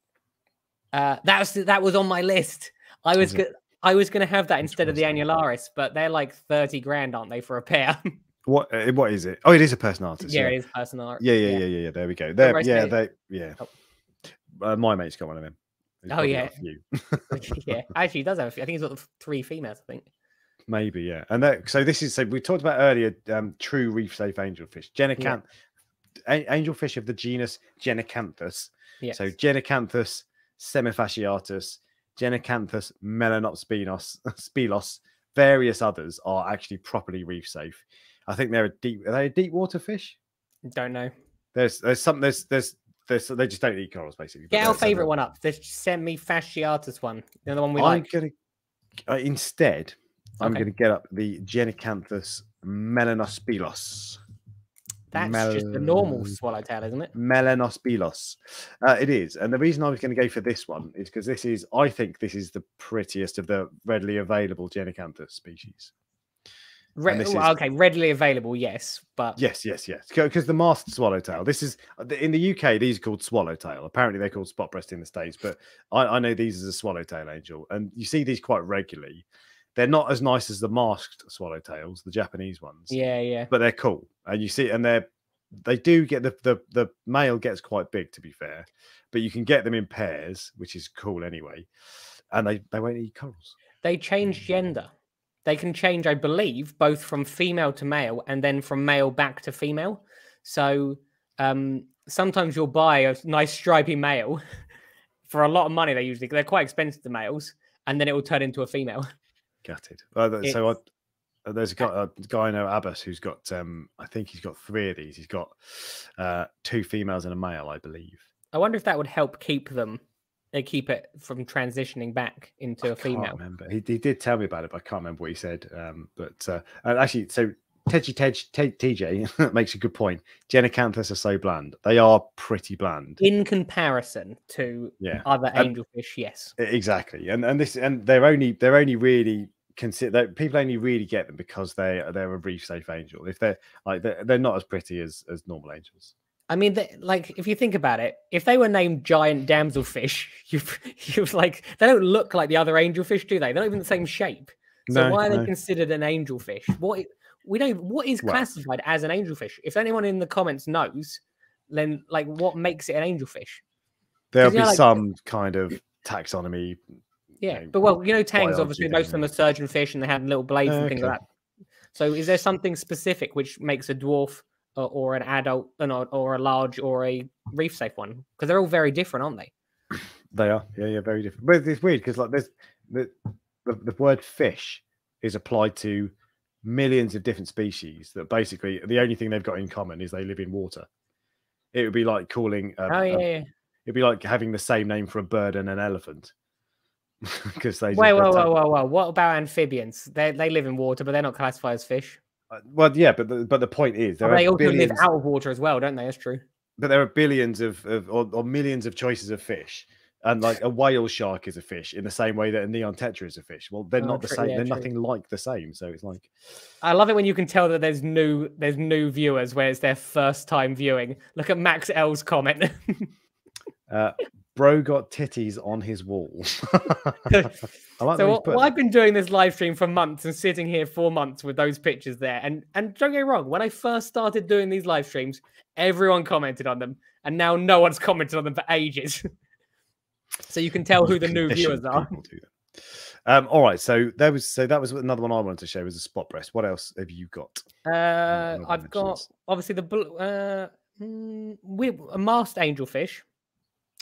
Uh, that was that was on my list. I was good. I was going to have that instead of the annularis, but they're like thirty grand, aren't they, for a pair? what? Uh, what is it? Oh, it is a personatus. Yeah, yeah. it is personatus. Yeah, yeah, yeah, yeah, yeah. There we go. There, yeah, they, yeah. Oh. Uh, my mate's got one of them. He's oh yeah, yeah. Actually, he does have. A few. I think he's got three females. I think. Maybe yeah, and that, so this is so we talked about earlier. Um, true reef safe angelfish, Genicanth, yeah. angelfish of the genus Genicanthus. Yes. So Genicanthus semifasciatus Genicanthus, Melanopspinos, Spilos, various others are actually properly reef safe. I think they're a deep. Are they a deep water fish? Don't know. There's there's some there's there's there's they just don't eat corals basically. Get our favorite one up. The semi-fasciatus one. The other one we I'm like. gonna uh, instead. I'm going to get up the Genicanthus melanospilos. That's Mel- just a normal swallowtail, isn't it? Melanospilos. Uh, it is. And the reason I was going to go for this one is because this is, I think this is the prettiest of the readily available Genicanthus species. Re- is... okay, readily available, yes, but yes, yes, yes. Because the masked swallowtail. This is in the UK. These are called swallowtail. Apparently, they're called spot breast in the states, but I, I know these as a swallowtail angel, and you see these quite regularly. They're not as nice as the masked swallowtails, the Japanese ones. Yeah, yeah. But they're cool, and you see, and they're they do get the the the male gets quite big, to be fair, but you can get them in pairs, which is cool anyway, and they they won't eat corals. They change gender. They can change, I believe, both from female to male and then from male back to female. So um, sometimes you'll buy a nice stripy male for a lot of money. They usually they're quite expensive, the males, and then it will turn into a female. Gutted. Uh, so I, uh, there's a guy, a guy I know, Abbas, who's got, um, I think he's got three of these. He's got uh, two females and a male, I believe. I wonder if that would help keep them, they keep it from transitioning back into I a female. Can't remember. He, he did tell me about it, but I can't remember what he said. Um, but uh, and actually, so Tedgy Tej, TJ makes a good point. Genicanthus are so bland. They are pretty bland in comparison to yeah. other angelfish. Yes, exactly. And and this and they're only they're only really consider people only really get them because they are they're a reef safe angel. If they're like they're, they're not as pretty as as normal angels. I mean, they, like if you think about it, if they were named giant damselfish, you you like they don't look like the other angelfish, do they? They're not even the same shape. So no, why are no. they considered an angelfish? What we don't what is classified as an angelfish? If anyone in the comments knows, then like what makes it an angelfish? There'll be know, like, some kind of taxonomy. Yeah, you know, but well, you know, tangs obviously most of them are surgeonfish and they have little blades and things okay. like that. So is there something specific which makes a dwarf or, or an adult uh, or, or a large or a reef safe one? Because they're all very different, aren't they? They are, yeah, yeah, very different. But it's weird because like there's the, the the word fish is applied to millions of different species that basically the only thing they've got in common is they live in water. It would be like calling. A, oh yeah, a, yeah. It'd be like having the same name for a bird and an elephant. Because they. Wait, whoa, whoa, whoa, whoa! What about amphibians? They they live in water, but they're not classified as fish. Uh, well, yeah, but the, but the point is, there they also billions... live out of water as well, don't they? That's true. But there are billions of, of or, or millions of choices of fish and like a whale shark is a fish in the same way that a neon tetra is a fish. Well, they're oh, not the same. Yeah, they're true. nothing like the same. So it's like I love it when you can tell that there's new there's new viewers where it's their first time viewing. Look at Max L's comment. uh, bro got titties on his wall. like so what, well, I've been doing this live stream for months and sitting here for months with those pictures there. And and don't get me wrong, when I first started doing these live streams, everyone commented on them, and now no one's commented on them for ages. So you can tell who the new viewers are. Um, all right, so there was so that was another one I wanted to show was a spot breast. What else have you got? Uh, I've got obviously the uh, mm, we, a masked angelfish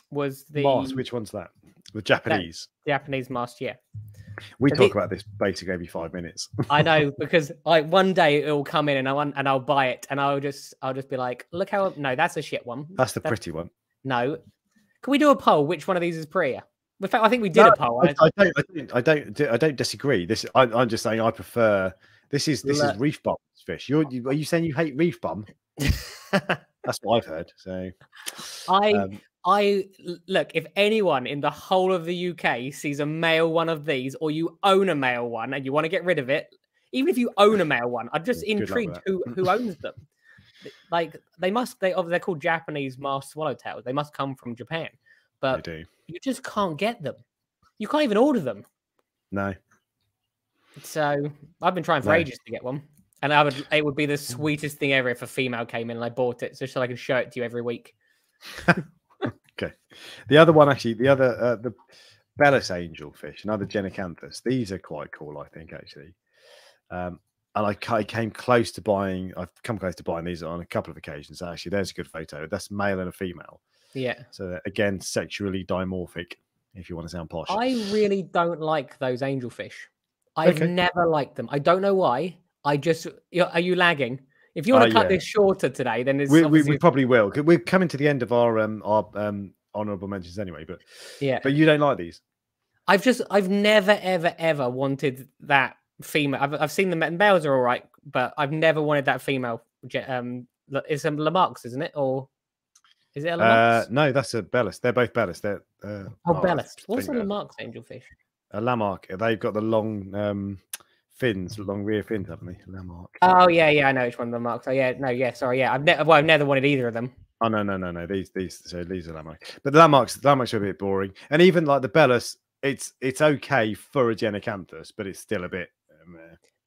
was the mask. Which one's that? The Japanese. That, Japanese mask, yeah. We talk about this basically every five minutes. I know because I one day it will come in and I want and I'll buy it and I'll just I'll just be like, look how no, that's a shit one. That's the that's, pretty one. No, can we do a poll? Which one of these is prettier? In fact, I think we did no, a poll. I, I, don't, I, don't, I don't. I don't disagree. This. I, am just saying. I prefer. This is. This Look. is reef bum fish. You're. You, are you saying you hate reef bum? That's what I've heard. So. I. Um, I look. If anyone in the whole of the UK sees a male one of these, or you own a male one and you want to get rid of it, even if you own a male one, I'm just intrigued who who owns them like they must they they're called Japanese masked swallowtails. They must come from Japan, but you just can't get them. You can't even order them. No. So I've been trying for no. ages to get one, and I would it would be the sweetest thing ever if a female came in and I bought it, just so I can show it to you every week. okay. The other one actually, the other uh, the Bellis angelfish, another Genicanthus. These are quite cool, I think actually. Um, and I, I, came close to buying. I've come close to buying these on a couple of occasions. Actually, there's a good photo. That's male and a female. Yeah. So again, sexually dimorphic, if you want to sound posh. I really don't like those angelfish. I've okay. never liked them. I don't know why. I just are you lagging? If you want to uh, cut yeah. this shorter today, then we, we, we, probably will. We're coming to the end of our um our um honorable mentions anyway. But yeah, but you don't like these. I've just I've never ever ever wanted that female. I've, I've seen the males are all right, but I've never wanted that female. Um, it's a Lamarck's, isn't it? Or is it a Lamarck's? Uh, no, that's a Bellis. They're both Bellis. They're uh, oh, oh Bellis. What's a Lamarck's angelfish? A Lamarck. They've got the long um, fins, long rear fins, haven't they? Lamarck. Oh yeah, yeah, I know which one the Lamarck. Oh yeah, no, yeah, sorry, yeah, I've never, well, I've never wanted either of them. Oh no, no, no, no. These, these, so these are Lamarck, but the Lamarcks, the Lamarcks are a bit boring, and even like the Bellis, it's it's okay for a Genicanthus, but it's still a bit.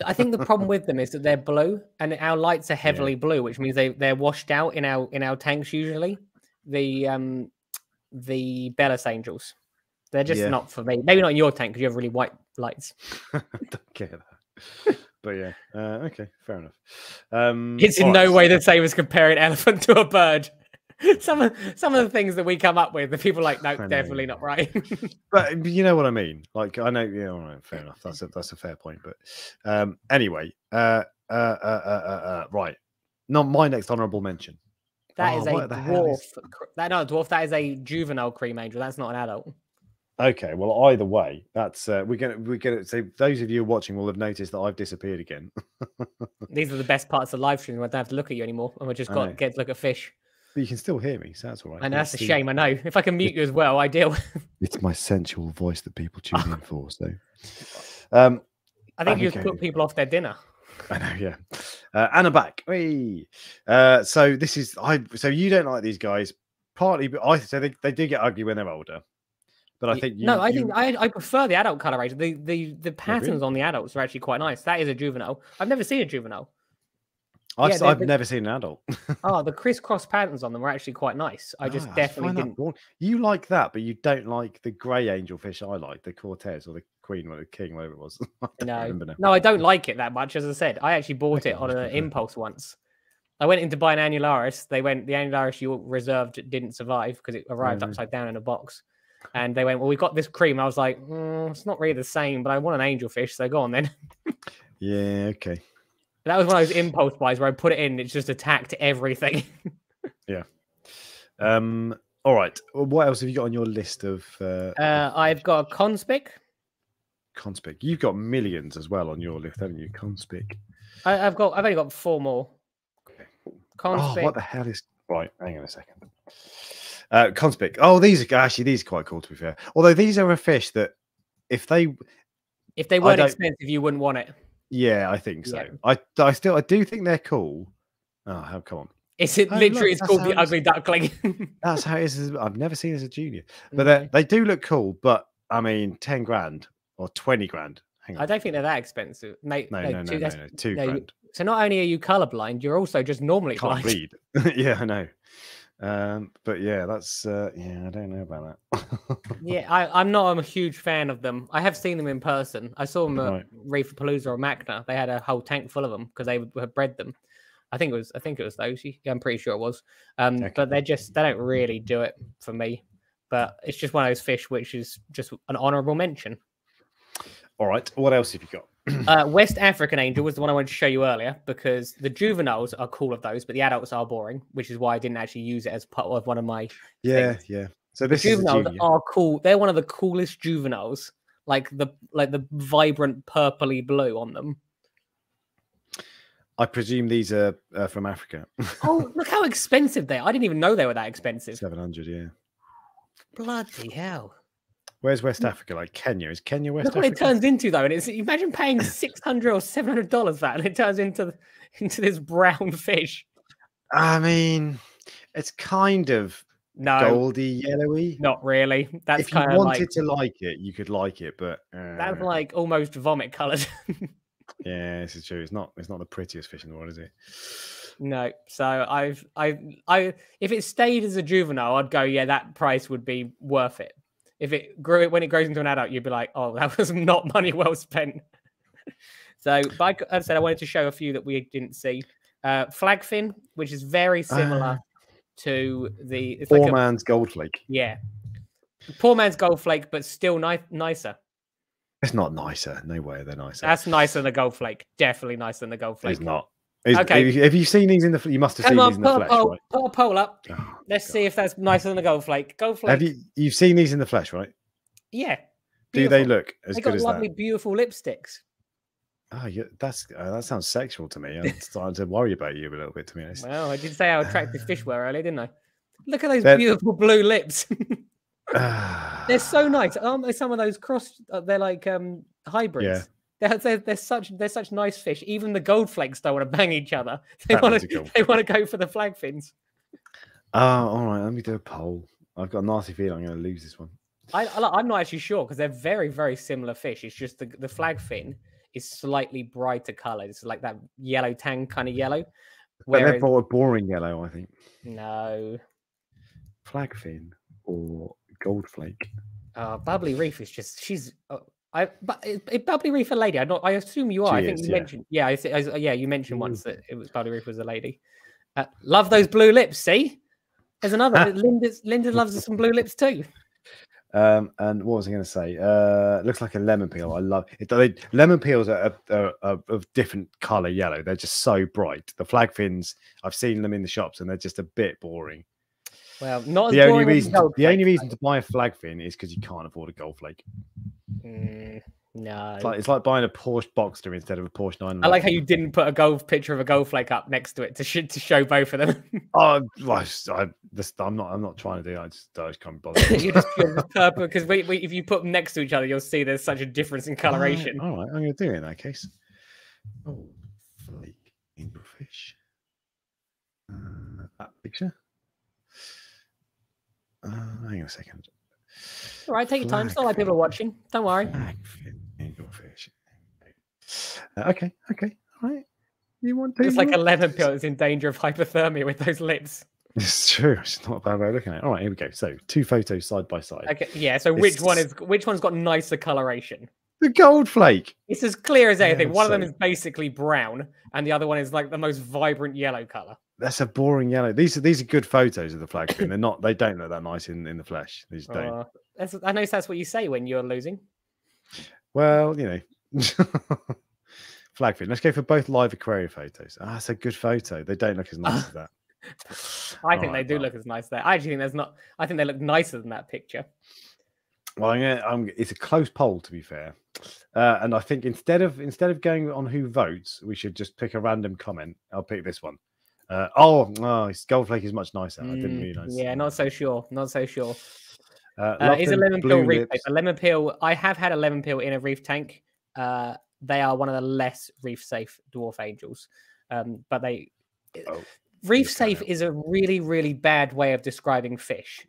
I think the problem with them is that they're blue, and our lights are heavily yeah. blue, which means they they're washed out in our in our tanks usually. The um the Bellis Angels, they're just yeah. not for me. Maybe not in your tank because you have really white lights. Don't care that. but yeah, uh, okay, fair enough. Um, it's in no right. way the same as comparing elephant to a bird. some of some of the things that we come up with, the people like, no, definitely not right. but you know what I mean. Like I know, yeah, all right, fair enough. That's a that's a fair point. But um, anyway, uh, uh, uh, uh, uh, right. Not my next honourable mention. That oh, is a dwarf. That no dwarf. That is a juvenile cream angel. That's not an adult. Okay, well, either way, that's uh, we're gonna we're gonna so those of you watching will have noticed that I've disappeared again. These are the best parts of live stream. I don't have to look at you anymore, and we just got get to look at fish. But you can still hear me, so that's all right. And that's a shame. I know. If I can mute you as well, ideal. it's my sensual voice that people tune in for. So, um, I think you just put people off their dinner. I know, yeah. Uh, Anna back. Hey. Uh, so this is I. So you don't like these guys, partly, but I say they, they do get ugly when they're older. But I think you, no, I you... think I, I prefer the adult coloration. The the the patterns really? on the adults are actually quite nice. That is a juvenile. I've never seen a juvenile. I've, yeah, I've never seen an adult. oh, the crisscross patterns on them were actually quite nice. I just oh, definitely didn't. You like that, but you don't like the grey angelfish I like, the Cortez or the Queen or the King, whatever it was. no, no, I don't like it that much. As I said, I actually bought it on an impulse once. I went in to buy an annularis. They went, the annularis you reserved didn't survive because it arrived mm. upside down in a box. And they went, Well, we got this cream. I was like, mm, It's not really the same, but I want an angelfish. So go on then. yeah, okay. That was one of those impulse buys where I put it in, it's just attacked everything. yeah. Um. All right. What else have you got on your list of? Uh, uh I've got a conspic. Conspic. You've got millions as well on your list, haven't you? Conspic. I, have got. I've only got four more. Okay. Conspic. Oh, what the hell is? Right. Hang on a second. Uh, conspic. Oh, these are actually these are quite cool to be fair. Although these are a fish that, if they, if they weren't expensive, you wouldn't want it. Yeah, I think so. Yeah. I I still I do think they're cool. Oh, come on. Is it oh, literally? Look, it's called the ugly duckling. that's how it is. I've never seen as a junior, but okay. Mm. they do look cool. But I mean, ten grand or twenty grand. I don't think they're that expensive. Mate, no, no, no, two, no, no, no, two no, grand. So not only are you colorblind, you're also just normally Can't blind. read. yeah, I know. Um, but yeah, that's uh, yeah, I don't know about that. yeah, I, I'm not a huge fan of them. I have seen them in person. I saw them at right. Reefapalooza or Macna. They had a whole tank full of them because they had bred them. I think it was I think it was those. Yeah, I'm pretty sure it was. Um, okay. but they're just they don't really do it for me. But it's just one of those fish which is just an honourable mention. All right. What else have you got? uh, West African Angel was the one I wanted to show you earlier because the juveniles are cool of those, but the adults are boring, which is why I didn't actually use it as part of one of my. Yeah, things. yeah. So this the juveniles are cool. They're one of the coolest juveniles, like the like the vibrant purpley blue on them. I presume these are uh, from Africa. oh, look how expensive they are! I didn't even know they were that expensive. Seven hundred, yeah. Bloody hell! Where's West Africa? Like Kenya? Is Kenya West Look Africa? what it turns into though, and it's imagine paying six hundred or seven hundred dollars for that, and it turns into into this brown fish. I mean, it's kind of no goldy yellowy. Not really. That's if you wanted like, to like it, you could like it, but uh... that's like almost vomit colored. yeah, this is true. It's not. It's not the prettiest fish in the world, is it? No. So I've I I if it stayed as a juvenile, I'd go, yeah, that price would be worth it if it grew it when it grows into an adult, you'd be like, oh, that was not money well spent. so, I, as I said, I wanted to show a few that we didn't see. Uh, flagfin, which is very similar uh, to the it's poor like a, man's goldflake. Yeah, poor man's goldflake, but still ni- nicer. It's not nicer. No way, they're nicer. That's nicer than the goldflake. Definitely nicer than the goldflake. It's not. Is, okay. Have you, seen these in the? You must have Come seen on, these in the flesh, poll, right? Put a poll up. Oh, Let's God. see if that's nicer than a gold flake. Gold flake. Have you? You've seen these in the flesh, right? Yeah. Beautiful. Do they look as they good as lovely, that? beautiful lipsticks. Oh, yeah, that's uh, that sounds sexual to me. I'm starting to worry about you a little bit, to be honest. Well, I did say how attractive fish were earlier, didn't I? Look at those they're... beautiful blue lips. they're so nice. Aren't they? Some of those cross, uh, they're like um hybrids. Yeah. They're, they're, they're, such they're such nice fish. Even the gold flakes don't want to bang each other. They want to they want to go for the flag fins. Oh, all right. Let me do a poll. I've got a nasty feeling I'm going to lose this one. I, I'm not actually sure because they're very very similar fish. It's just the the flag fin is slightly brighter colored. It's like that yellow tang kind of yellow. Whereas... They're a boring yellow, I think. No. Flag fin or gold flake. Uh, bubbly reef is just she's. Uh, I but it, bubbly reef a lady. I not. I assume you are. She I think is, you yeah. mentioned. Yeah, I, I, yeah. You mentioned mm. once that it was bubbly reef was a lady. Uh, love those blue lips. See, there's another. Linda. Linda loves some blue lips too. Um, and what was I going to say? Uh, looks like a lemon peel. I love it. They, lemon peels are, are, are, of different color yellow. They're just so bright. The flag fins, I've seen them in the shops, and they're just a bit boring. Well, not the only reason. To, the only reason to buy a flag fin is because you can't afford a gold flake. Mm, no, it's like, it's like buying a Porsche Boxster instead of a Porsche 9. I like how you didn't put a gold picture of a gold flake up next to it to sh- to show both of them. oh, well, I, this, I'm not. I'm not trying to do. That. I just, I just can't bother. you're just, purple because if you put them next to each other, you'll see there's such a difference in coloration. All right, all right I'm going to do it in that case. Oh, flake angelfish. Uh, that picture. Uh, hang on a second. All right, take your time. It's not like people are watching. Don't worry. Uh, okay, okay, all right. You want to? It's like a lemon peel that's in danger of hypothermia with those lips. It's true. It's not a bad way of looking at it. All right, here we go. So two photos side by side. Okay, yeah. So which one is which one's got nicer coloration? The gold flake. It's as clear as anything. Yeah, one so... of them is basically brown, and the other one is like the most vibrant yellow color. That's a boring yellow. These are these are good photos of the flag fin. They're not. They don't look that nice in, in the flesh. These don't. Uh, that's, I know that's what you say when you're losing. Well, you know, flag fin. Let's go for both LiveAquaria photos. Ah, that's a good photo. They don't look as nice as that. I think right, they do well. look as nice there. I actually think there's not. I think they look nicer than that picture. Well, I'm gonna, I'm, it's a close poll to be fair, uh, and I think instead of instead of going on who votes, we should just pick a random comment. I'll pick this one. Uh, oh, oh, gold flake is much nicer. I didn't mm, realize. Yeah, not so sure. Not so sure. Uh, uh, is a lemon peel reef A lemon peel. I have had a lemon peel in a reef tank. Uh, they are one of the less reef safe dwarf angels, um, but they oh, reef safe is a really really bad way of describing fish.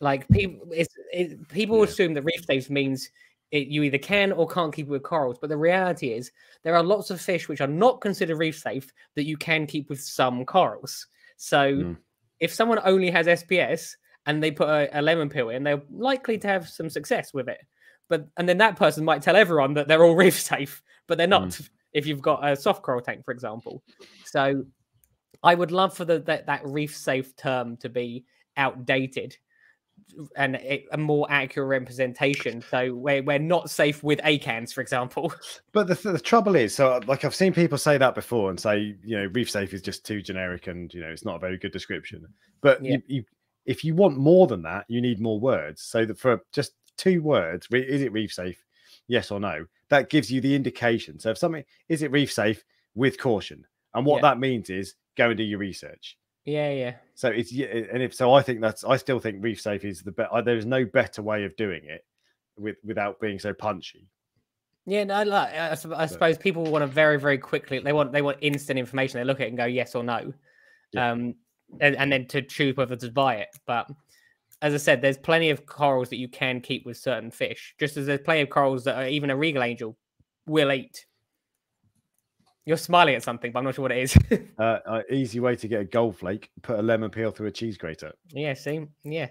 Like people, it's, it, people yeah. assume that reef safe means it, you either can or can't keep with corals. But the reality is, there are lots of fish which are not considered reef safe that you can keep with some corals. So, mm. if someone only has SPS and they put a, a, lemon peel in, they're likely to have some success with it. But and then that person might tell everyone that they're all reef safe, but they're not. Mm. If you've got a soft coral tank, for example, so I would love for the that, that reef safe term to be outdated and a more accurate representation. So we're, we're not safe with ACANs, for example. But the, the trouble is, so like I've seen people say that before and say, you know, reef safe is just too generic and, you know, it's not a very good description. But yeah. you, you, if you want more than that, you need more words. So that for just two words, is it reef safe? Yes or no? That gives you the indication. So if something, is it reef safe with caution? And what yeah. that means is go and do your research. Yeah, yeah. So it's yeah, and if so, I think that's I still think reef safe is the best. There is no better way of doing it with without being so punchy. Yeah, no, like, I, I suppose people want to very, very quickly. They want they want instant information. They look at it and go yes or no, yeah. um, and, and then to choose whether to buy it. But as I said, there's plenty of corals that you can keep with certain fish, just as there's plenty of corals that are, even a regal angel will eat. You're smiling at something, but I'm not sure what it is. uh, uh, easy way to get a gold flake: put a lemon peel through a cheese grater. Yeah, see, yeah.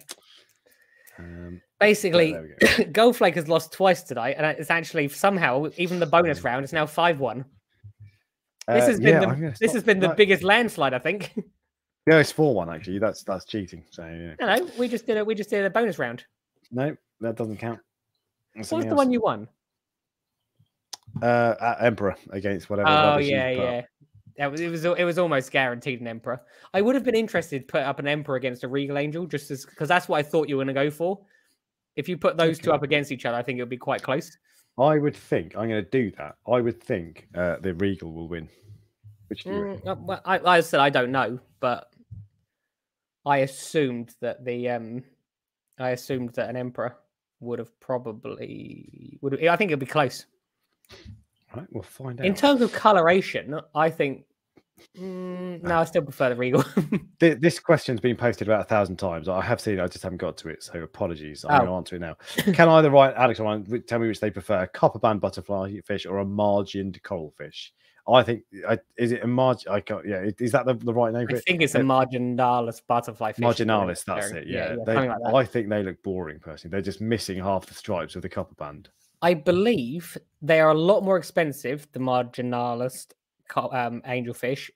Um, Basically, go. gold flake has lost twice today, and it's actually somehow even the bonus round is now five one. This uh, has been yeah, the, this has been the biggest landslide, I think. Yeah, it's four one actually. That's that's cheating. So yeah. No, no, we just did a we just did a bonus round. No, that doesn't count. That's what was the else. one you won? Uh, Emperor against whatever. Oh yeah, yeah. That was it was it was almost guaranteed an Emperor. I would have been interested to put up an Emperor against a Regal Angel just as because that's what I thought you were going to go for. If you put those okay. two up against each other, I think it would be quite close. I would think I'm going to do that. I would think uh, the Regal will win. Which do you mm, well, I, I said I don't know, but I assumed that the um, I assumed that an Emperor would have probably would. Have, I think it'd be close. Right, we'll find out. In terms of coloration, I think Mm, no, I still prefer the Regal. this question's been posted about a thousand times. I have seen it, I just haven't got to it. So apologies. I'm oh. going to answer it now. Can either write Alex or tell me which they prefer a copper band butterfly fish or a margined coral fish? I think is it a margin? I can't. Yeah, is that the, the right name? I think it's a marginalis butterfly fish. Marginalis, that's it. Yeah, yeah, yeah they, like I think they look boring. Personally, they're just missing half the stripes of the copper band. I believe they are a lot more expensive. The marginalis um, angelfish,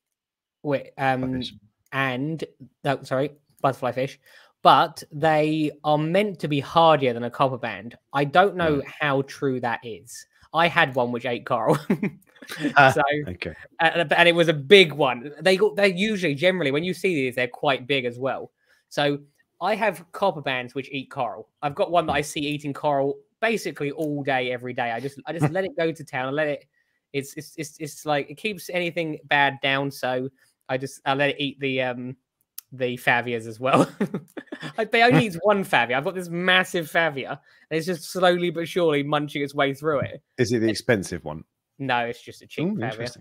um, and no, sorry, butterfly fish, but they are meant to be hardier than a copper band. I don't know mm. how true that is. I had one which ate coral. Ah, so, okay. and, and it was a big one. They they usually generally when you see these, they're quite big as well. So I have copper bands which eat coral. I've got one that I see eating coral basically all day, every day. I just I just let it go to town I let it it's it's it's, it's like it keeps anything bad down. So I just I let it eat the um the favias as well. it only eats one favia. I've got this massive favia, and it's just slowly but surely munching its way through it. Is it the expensive one? No, it's just a cheap Ooh, favia.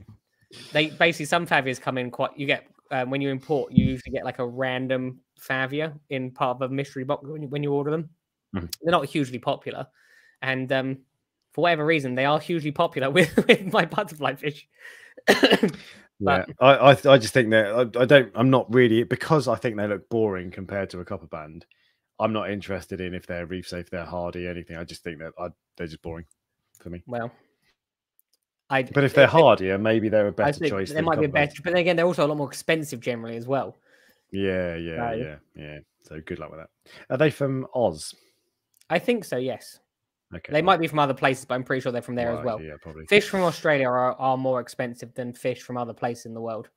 They basically some favias come in quite. You get um, when you import, you usually get like a random favia in part of a mystery box when you, when you order them. Mm-hmm. They're not hugely popular, and um, for whatever reason, they are hugely popular with, with my butterfly fish. yeah, I, I, I just think that I, I, don't. I'm not really because I think they look boring compared to a copper band. I'm not interested in if they're reef safe, they're hardy, anything. I just think that I, they're just boring for me. Well, I. But if they're hardier, maybe they're a better choice. They might be better, but then again, they're also a lot more expensive generally as well. Yeah, yeah, yeah, yeah. So good luck with that. Are they from Oz? I think so. Yes. Okay. They might be from other places, but I'm pretty sure they're from there right, as well. Yeah, probably. Fish from Australia are, are more expensive than fish from other places in the world.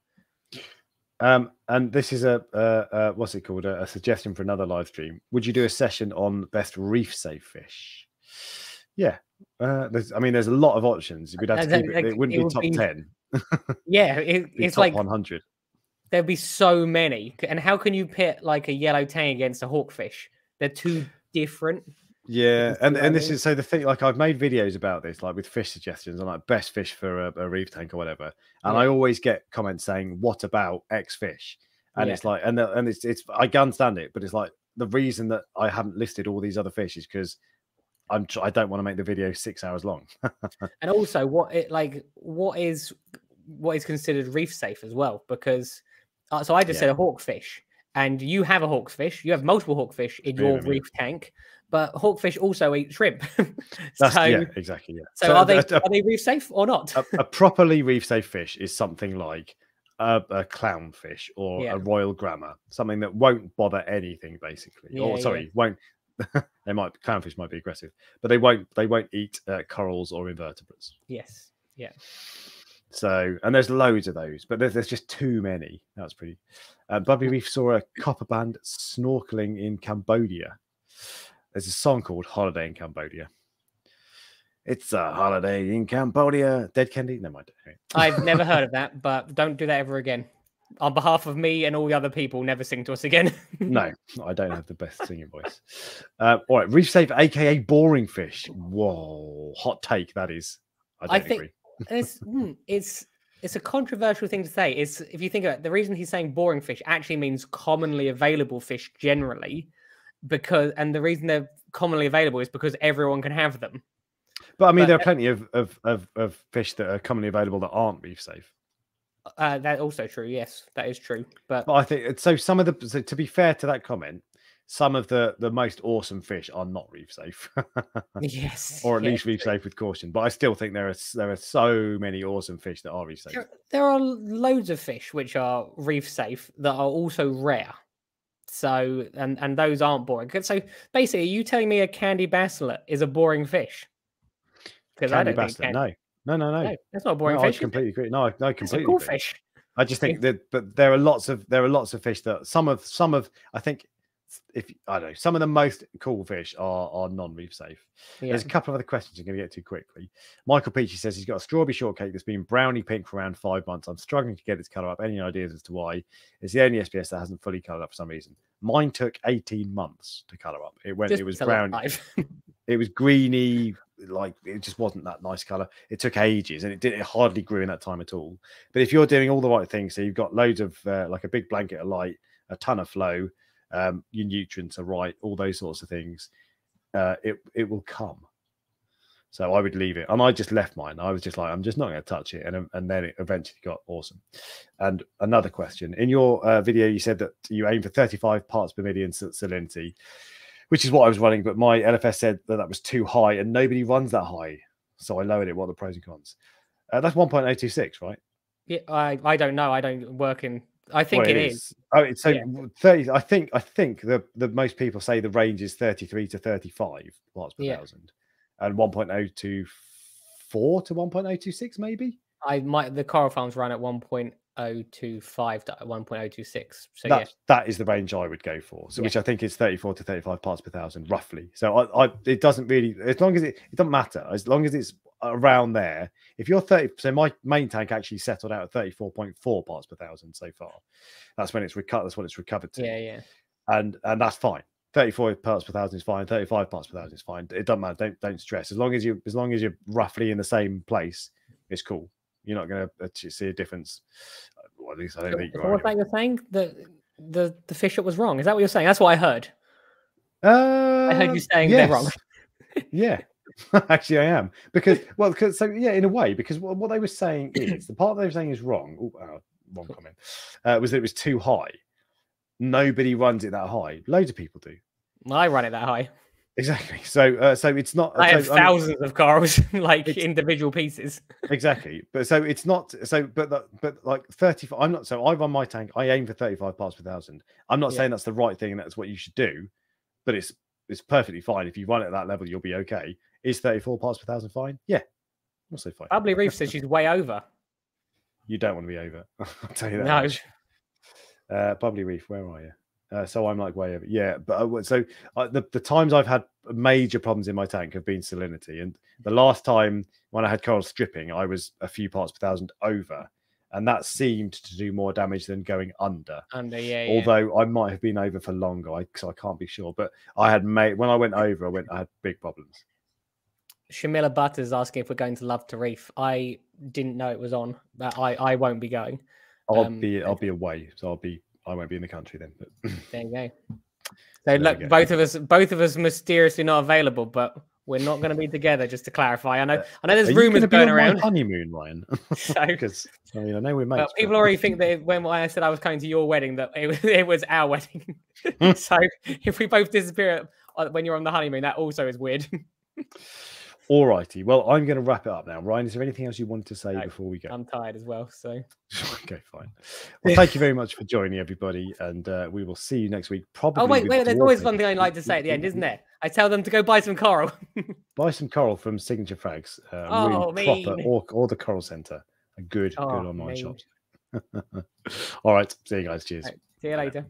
Um, and this is a uh, uh, what's it called? A, a, suggestion for another live stream. Would you do a session on best reef safe fish? Yeah, uh, I mean, there's a lot of options. We'd have to keep it. It wouldn't it be top be, ten. yeah, it, it's like 100. There'd be so many, and how can you pit like a yellow tang against a hawkfish? They're too different. Yeah, and and this is so the thing. Like I've made videos about this, like with fish suggestions and like best fish for a, a reef tank or whatever, and yeah. I always get comments saying, "What about X fish?" And yeah. it's like, and the, and it's it's I can understand it, but it's like the reason that I haven't listed all these other fish is because I'm I don't want to make the video six hours long. and also, what it like what is what is considered reef safe as well? Because uh, so I just yeah. said a hawkfish, and you have a hawkfish, you have multiple hawkfish in your reef tank but hawkfish also eat shrimp. so, yeah, exactly. Yeah. So, so are they a, are they reef safe or not? a, a, properly reef safe fish is something like a, a clownfish or yeah. a royal gramma, something that won't bother anything basically. Yeah, or sorry, won't. they might clownfish might be aggressive, but they won't. They won't eat uh, corals or invertebrates. Yes. Yeah. So, and there's loads of those, but there's, there's just too many. That's pretty. Uh, Bubbly Reef saw a copper band snorkeling in Cambodia. There's a song called Holiday in Cambodia. It's a holiday in Cambodia. Dead Kennedys? No, mind. I've never heard of that, but don't do that ever again. On behalf of me and all the other people, never sing to us again. no, I don't have the best singing voice. Uh, all right, reef safe, aka boring fish. Whoa, hot take that is. I, I think agree. it's hmm, it's it's a controversial thing to say. It's if you think about it, the reason he's saying boring fish actually means commonly available fish generally because and the reason they're commonly available is because everyone can have them. But I mean, but, there are plenty of, of, of of fish that are commonly available that aren't reef safe. Uh, that's also true. Yes, that is true. But, but I think so. Some of the so to be fair to that comment, some of the the most awesome fish are not reef safe. yes, or at yes, least reef safe with caution. But I still think there are there are so many awesome fish that are reef safe. There, there are loads of fish which are reef safe that are also rare. So and and those aren't boring. So basically, are you telling me a candy basslet is a boring fish? Because I don't basslet, think candy... no, no, no, no, that's not a boring no, fish. I completely agree. No, I, completely. It's a cool agree. fish. I just think that, but there are lots of there are lots of fish that some of some of I think if I don't know, some of the most cool fish are are non-reef safe. Yeah. There's a couple of other questions I'm going to get to quickly. Michael Peachy says he's got a strawberry shortcake that's been brownie pink for around five months. I'm struggling to get its color up. Any ideas as to why? It's the only SPS that hasn't fully colored up for some reason. Mine took 18 months to color up. It went. Just it was brown. it was greeny, like it just wasn't that nice color. It took ages, and it did. It hardly grew in that time at all. But if you're doing all the right things, so you've got loads of uh, like a big blanket of light, a ton of flow, um, your nutrients are right, all those sorts of things, uh, it it will come. So I would leave it, and I just left mine. I was just like, I'm just not going to touch it, and um, and then it eventually got awesome. And another question in your uh, video, you said that you aim for 35 parts per million salinity which is what I was running. But my LFS said that that was too high, and nobody runs that high, so I lowered it. What are the pros and cons? Uh, that's one point eight two six, right? Yeah, I I don't know. I don't work in. I think well, it, is. is. Oh, so yeah. thirty. I think I think the the most people say the range is thirty three to thirty five parts per yeah. thousand, and one point oh two four to one point oh two six maybe. I might the coral farms run at one point 025 to 1.026. So that, yeah. that is the range I would go for. So yeah. which I think is 34 to 35 parts per thousand, roughly. So I, I it doesn't really as long as it it doesn't matter as long as it's around there. If you're 30, so my main tank actually settled out at 34.4 parts per thousand so far. That's when it's recovered. That's what it's recovered to. Yeah, yeah. And and that's fine. 34 parts per thousand is fine. 35 parts per thousand is fine. It doesn't matter. Don't don't stress. As long as you as long as you're roughly in the same place, it's cool. You're not going to uh, see a difference. At least I don't so, think you are. What you're saying? The the the fish was wrong. Is that what you're saying? That's what I heard. Uh, I heard you saying yes. they're wrong. yeah, actually, I am because well, because so yeah, in a way, because what, what they were saying is the part they were saying is wrong. Ooh, uh, wrong comment uh, was that it was too high. Nobody runs it that high. Loads of people do. I run it that high. Exactly. So, uh, so it's not. I so, have thousands of cars, like individual pieces. Exactly, but so it's not. So, but the, but like thirty. I'm not. So I run my tank. I aim for thirty-five parts per thousand. I'm not yeah. saying that's the right thing and that's what you should do, but it's it's perfectly fine if you run it at that level. You'll be okay. Is thirty-four parts per thousand fine? Yeah, also fine. Bubbly Reef says she's way over. You don't want to be over. I'll tell you that. No. Much. Uh, Bubbly Reef, where are you? Uh, so I'm like way over. Yeah, but uh, so uh, the the times I've had major problems in my tank have been salinity, and the last time when I had coral stripping, I was a few parts per thousand over, and that seemed to do more damage than going under. Under, yeah. Although yeah. I might have been over for longer, I, so I can't be sure. But I had made when I went over, I went I had big problems. Shamila Butters asking if we're going to Love to Reef. I didn't know it was on, but I I won't be going. I'll um, be I'll be away, so I'll be I won't be in the country then. But there you go. So look, both of us, both of us, mysteriously not available, but we're not going to be together. Just to clarify, I know, uh, I know, there's rumors going around. honeymoon, Ryan. Because I mean, I know we're mates. people already think that when I said I was coming to your wedding, that it, it was our wedding. so if we both disappear uh, when you're on the honeymoon, that also is weird. All righty. Well, I'm going to wrap it up now. Ryan, is there anything else you wanted to say no, before we go? I'm tired as well. So, okay, fine. Well, thank you very much for joining, everybody. And uh, we will see you next week. Probably. Oh, wait, wait. There's always one thing I like to say at the end, isn't there? I tell them to go buy some coral. buy some coral from Signature Frags. Uh, oh, really proper, or, or the Coral Center. A good, oh, good online shop. All right. See you guys. Cheers. Right, see you later.